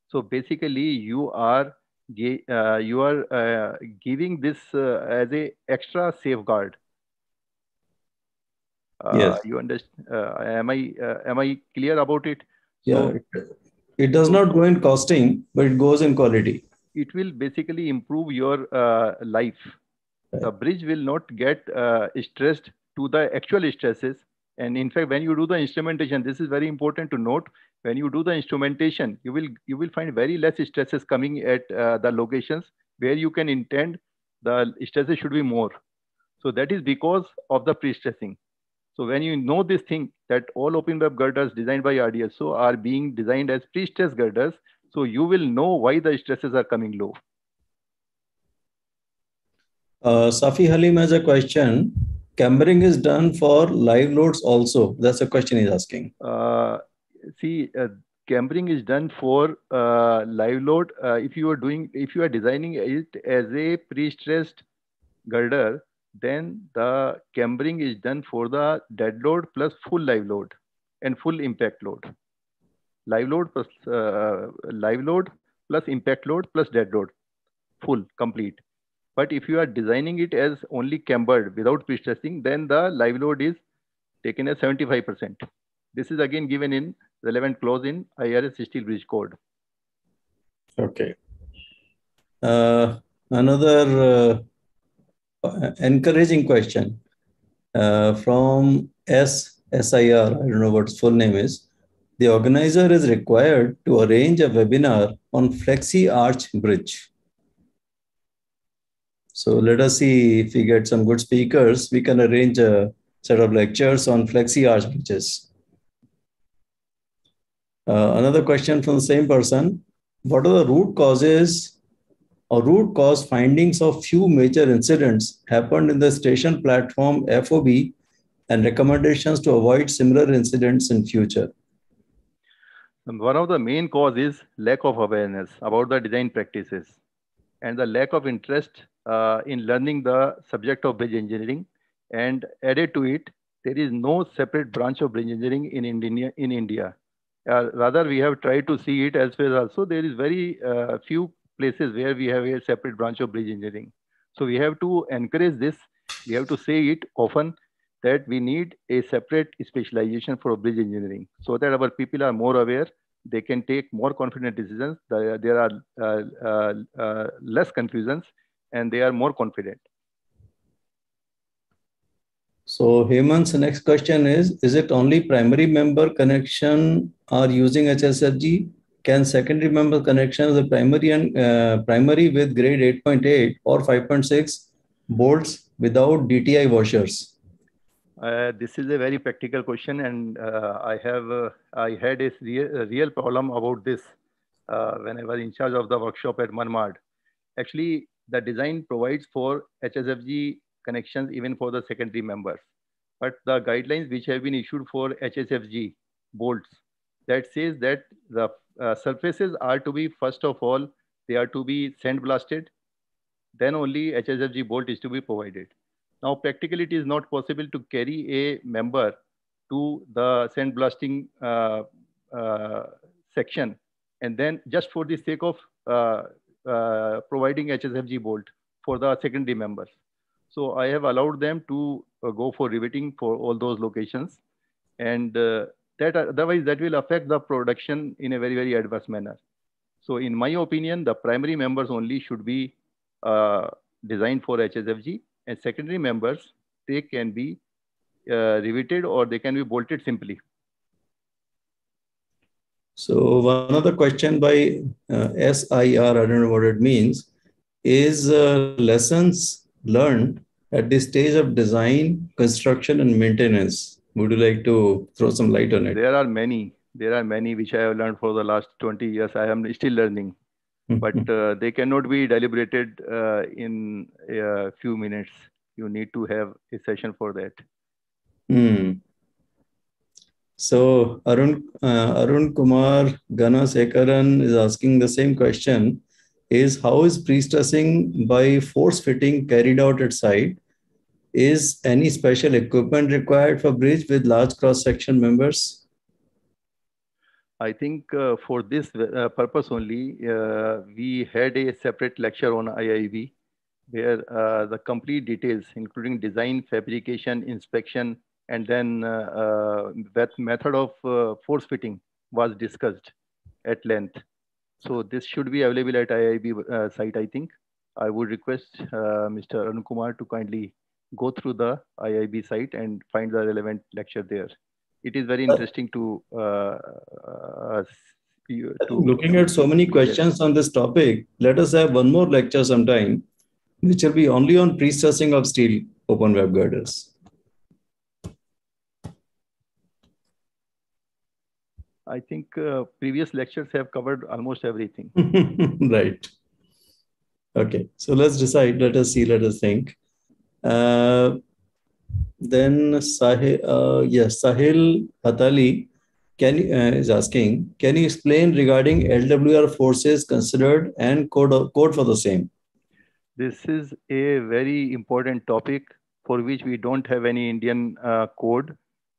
So basically, you are uh, you are uh, giving this uh, as a extra safeguard.
Uh, yes.
You understand? Uh, am I am I clear about it?
Yeah. So, it does not go in costing, but it goes in quality.
It will basically improve your life. Right. The bridge will not get stressed to the actual stresses and in fact, when you do the instrumentation, this is very important to note. When you do the instrumentation, you will you will find very less stresses coming at uh, the locations where you can intend the stresses should be more. So that is because of the pre-stressing. So when you know this thing that all open web girders designed by RDSO are being designed as pre-stress girders, so you will know why the stresses are coming low.
Uh, Safi Halim has a question cambering is done for live loads also? That's the question he's asking.
Uh, see, uh, cambering is done for uh, live load. Uh, if you are doing, if you are designing it as a pre-stressed girder, then the cambering is done for the dead load plus full live load and full impact load. Live load plus uh, live load plus impact load plus dead load, full complete. But if you are designing it as only cambered without pre-stressing, then the live load is taken as 75%. This is again given in relevant clause in IRS steel bridge code.
Okay. Uh, another uh, encouraging question uh, from SSIR, I don't know what its full name is. The organizer is required to arrange a webinar on Flexi Arch Bridge. So let us see if we get some good speakers, we can arrange a set of lectures on flexi arch bridges. Uh, another question from the same person. What are the root causes or root cause findings of few major incidents happened in the station platform FOB and recommendations to avoid similar incidents in future?
One of the main causes is lack of awareness about the design practices and the lack of interest uh, in learning the subject of bridge engineering. And added to it, there is no separate branch of bridge engineering in India. In India. Uh, rather, we have tried to see it elsewhere well also. There is very uh, few places where we have a separate branch of bridge engineering. So we have to encourage this. We have to say it often that we need a separate specialization for bridge engineering so that our people are more aware they can take more confident decisions. There, are uh, uh, uh, less confusions and they are more confident.
So Hemant's next question is, is it only primary member connection are using HSFG? Can secondary member connection of the primary and uh, primary with grade 8.8 or 5.6 bolts without DTI washers?
Uh, this is a very practical question, and uh, I have uh, I had a real, a real problem about this uh, when I was in charge of the workshop at Manmad. Actually, the design provides for HSFG connections even for the secondary members, but the guidelines which have been issued for HSFG bolts that says that the uh, surfaces are to be first of all they are to be sandblasted, then only HSFG bolt is to be provided now, practically, it is not possible to carry a member to the sandblasting uh, uh, section and then just for the sake of uh, uh providing HSFG bolt for the secondary members. So I have allowed them to uh, go for riveting for all those locations and uh, that otherwise that will affect the production in a very, very adverse manner. So in my opinion, the primary members only should be designed for HSFG and secondary members, they can be uh, riveted or they can be bolted simply.
So one other question by uh, SIR, I don't know what it means, is uh, lessons learned at this stage of design, construction and maintenance. Would you like to throw some light on it?
There are many. There are many which I have learned for the last 20 years. I am still learning. Mm-hmm. but uh, they cannot be deliberated uh, in a few minutes. You need to have a session for that.
Hmm. So Arun uh, Arun Kumar Ganasekaran is asking the same question: Is how is pre-stressing by force fitting carried out at site? Is any special equipment required for bridge with large cross-section members?
I think uh, for this uh, purpose only, uh, we had a separate lecture on IIB where uh, the complete details, including design, fabrication, inspection, and then uh, uh, that method of force fitting was discussed at length. So this should be available at IIB site, I think. I would request Mr. Arun Kumar to kindly go through the IIB site and find the relevant lecture there it is very interesting to, uh, uh,
to looking at so many questions on this topic. Let us have one more lecture sometime, which will be only on pre-stressing of steel open web girders.
I think uh, previous lectures have covered almost everything.
right. Okay, so let's decide. Let us see. Let us think. Uh, then Sahil, uh, yes, Sahil Hatali can, uh, is asking, can you explain regarding LWR forces considered and code, code for the same?
This is a very important topic for which we don't have any Indian uh, code.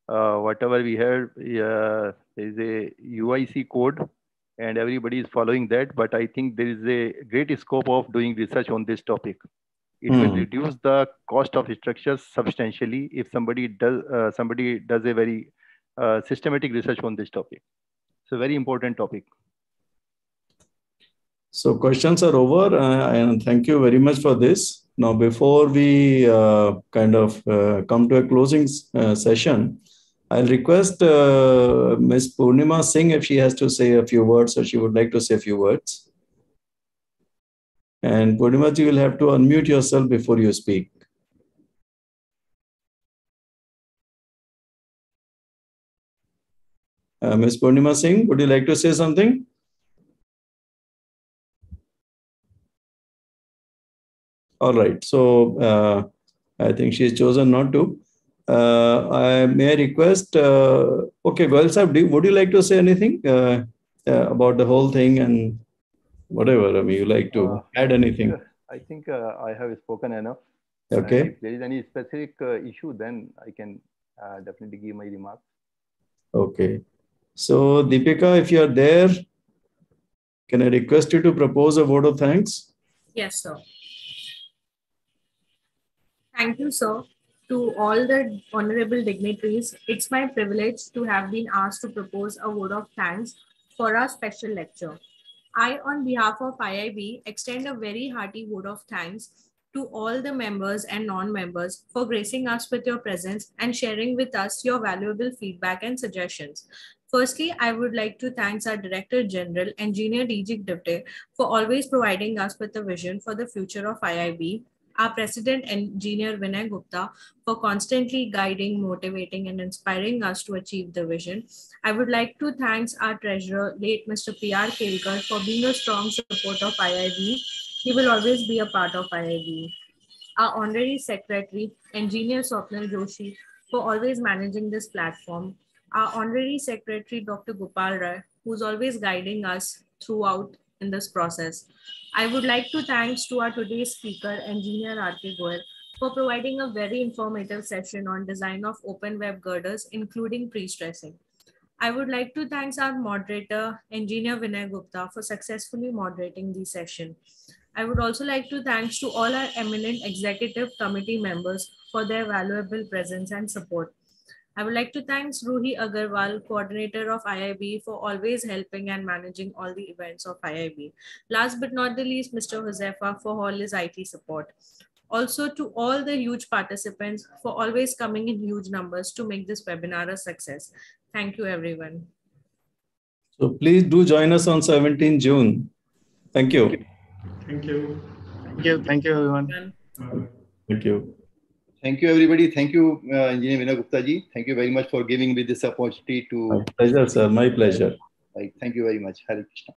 Uh, whatever we have uh, is a UIC code and everybody is following that. But I think there is a great scope of doing research on this topic it will hmm. reduce the cost of structures substantially if somebody does uh, somebody does a very uh, systematic research on this topic. It's a very important topic.
So questions are over uh, and thank you very much for this. Now before we uh, kind of uh, come to a closing uh, session i'll request ms purnima singh if she has to say a few words or she would like to say a few words and Purnimaji, you will have to unmute yourself before you speak. Uh, Ms. Purnima Singh, would you like to say something? All right. So uh, I think she's chosen not to. Uh, I may request. Uh, okay, well, would you like to say anything uh, uh, about the whole thing and whatever. I mean, you like to uh, add anything?
I think uh, I have spoken enough.
Okay.
if there is any specific uh, issue, then I can uh, definitely give my remarks.
Okay. So, Deepika, if you are there, can I request you to propose a vote of thanks?
Yes, sir. Thank you, sir. To all the honorable dignitaries, it's my privilege to have been asked to propose a vote of thanks for our special lecture. I, on behalf of IIB, extend a very hearty vote of thanks to all the members and non-members for gracing us with your presence and sharing with us your valuable feedback and suggestions. Firstly, I would like to thank our Director General, Engineer Dijik Dipte, for always providing us with a vision for the future of IIB our President and Engineer Vinay Gupta for constantly guiding, motivating, and inspiring us to achieve the vision. I would like to thank our Treasurer, late Mr. P.R. Kelkar, for being a strong supporter of IIB. He will always be a part of IIB. Our Honorary Secretary, Engineer Swapnil Joshi, for always managing this platform. Our Honorary Secretary, Dr. Gopal Rai, who's always guiding us throughout in this process. I would like to thanks to our today's speaker, Engineer R.K. Goel, for providing a very informative session on design of open web girders, including pre-stressing. I would like to thank our moderator, Engineer Vinay Gupta, for successfully moderating the session. I would also like to thanks to all our eminent executive committee members for their valuable presence and support. I would like to thank Ruhi Agarwal, coordinator of IIB, for always helping and managing all the events of IIB. Last but not the least, Mr. Josefa for all his IT support. Also to all the huge participants for always coming in huge numbers to make this webinar a success. Thank you, everyone.
So please do join us on 17 June. Thank you.
Thank you.
Thank you. Thank you, everyone.
Thank you.
Thank you, everybody. Thank you, uh, Engineer Vinay Gupta ji. Thank you very much for giving me this opportunity to.
My pleasure, sir. My pleasure.
Like, thank you very much. Hare Krishna.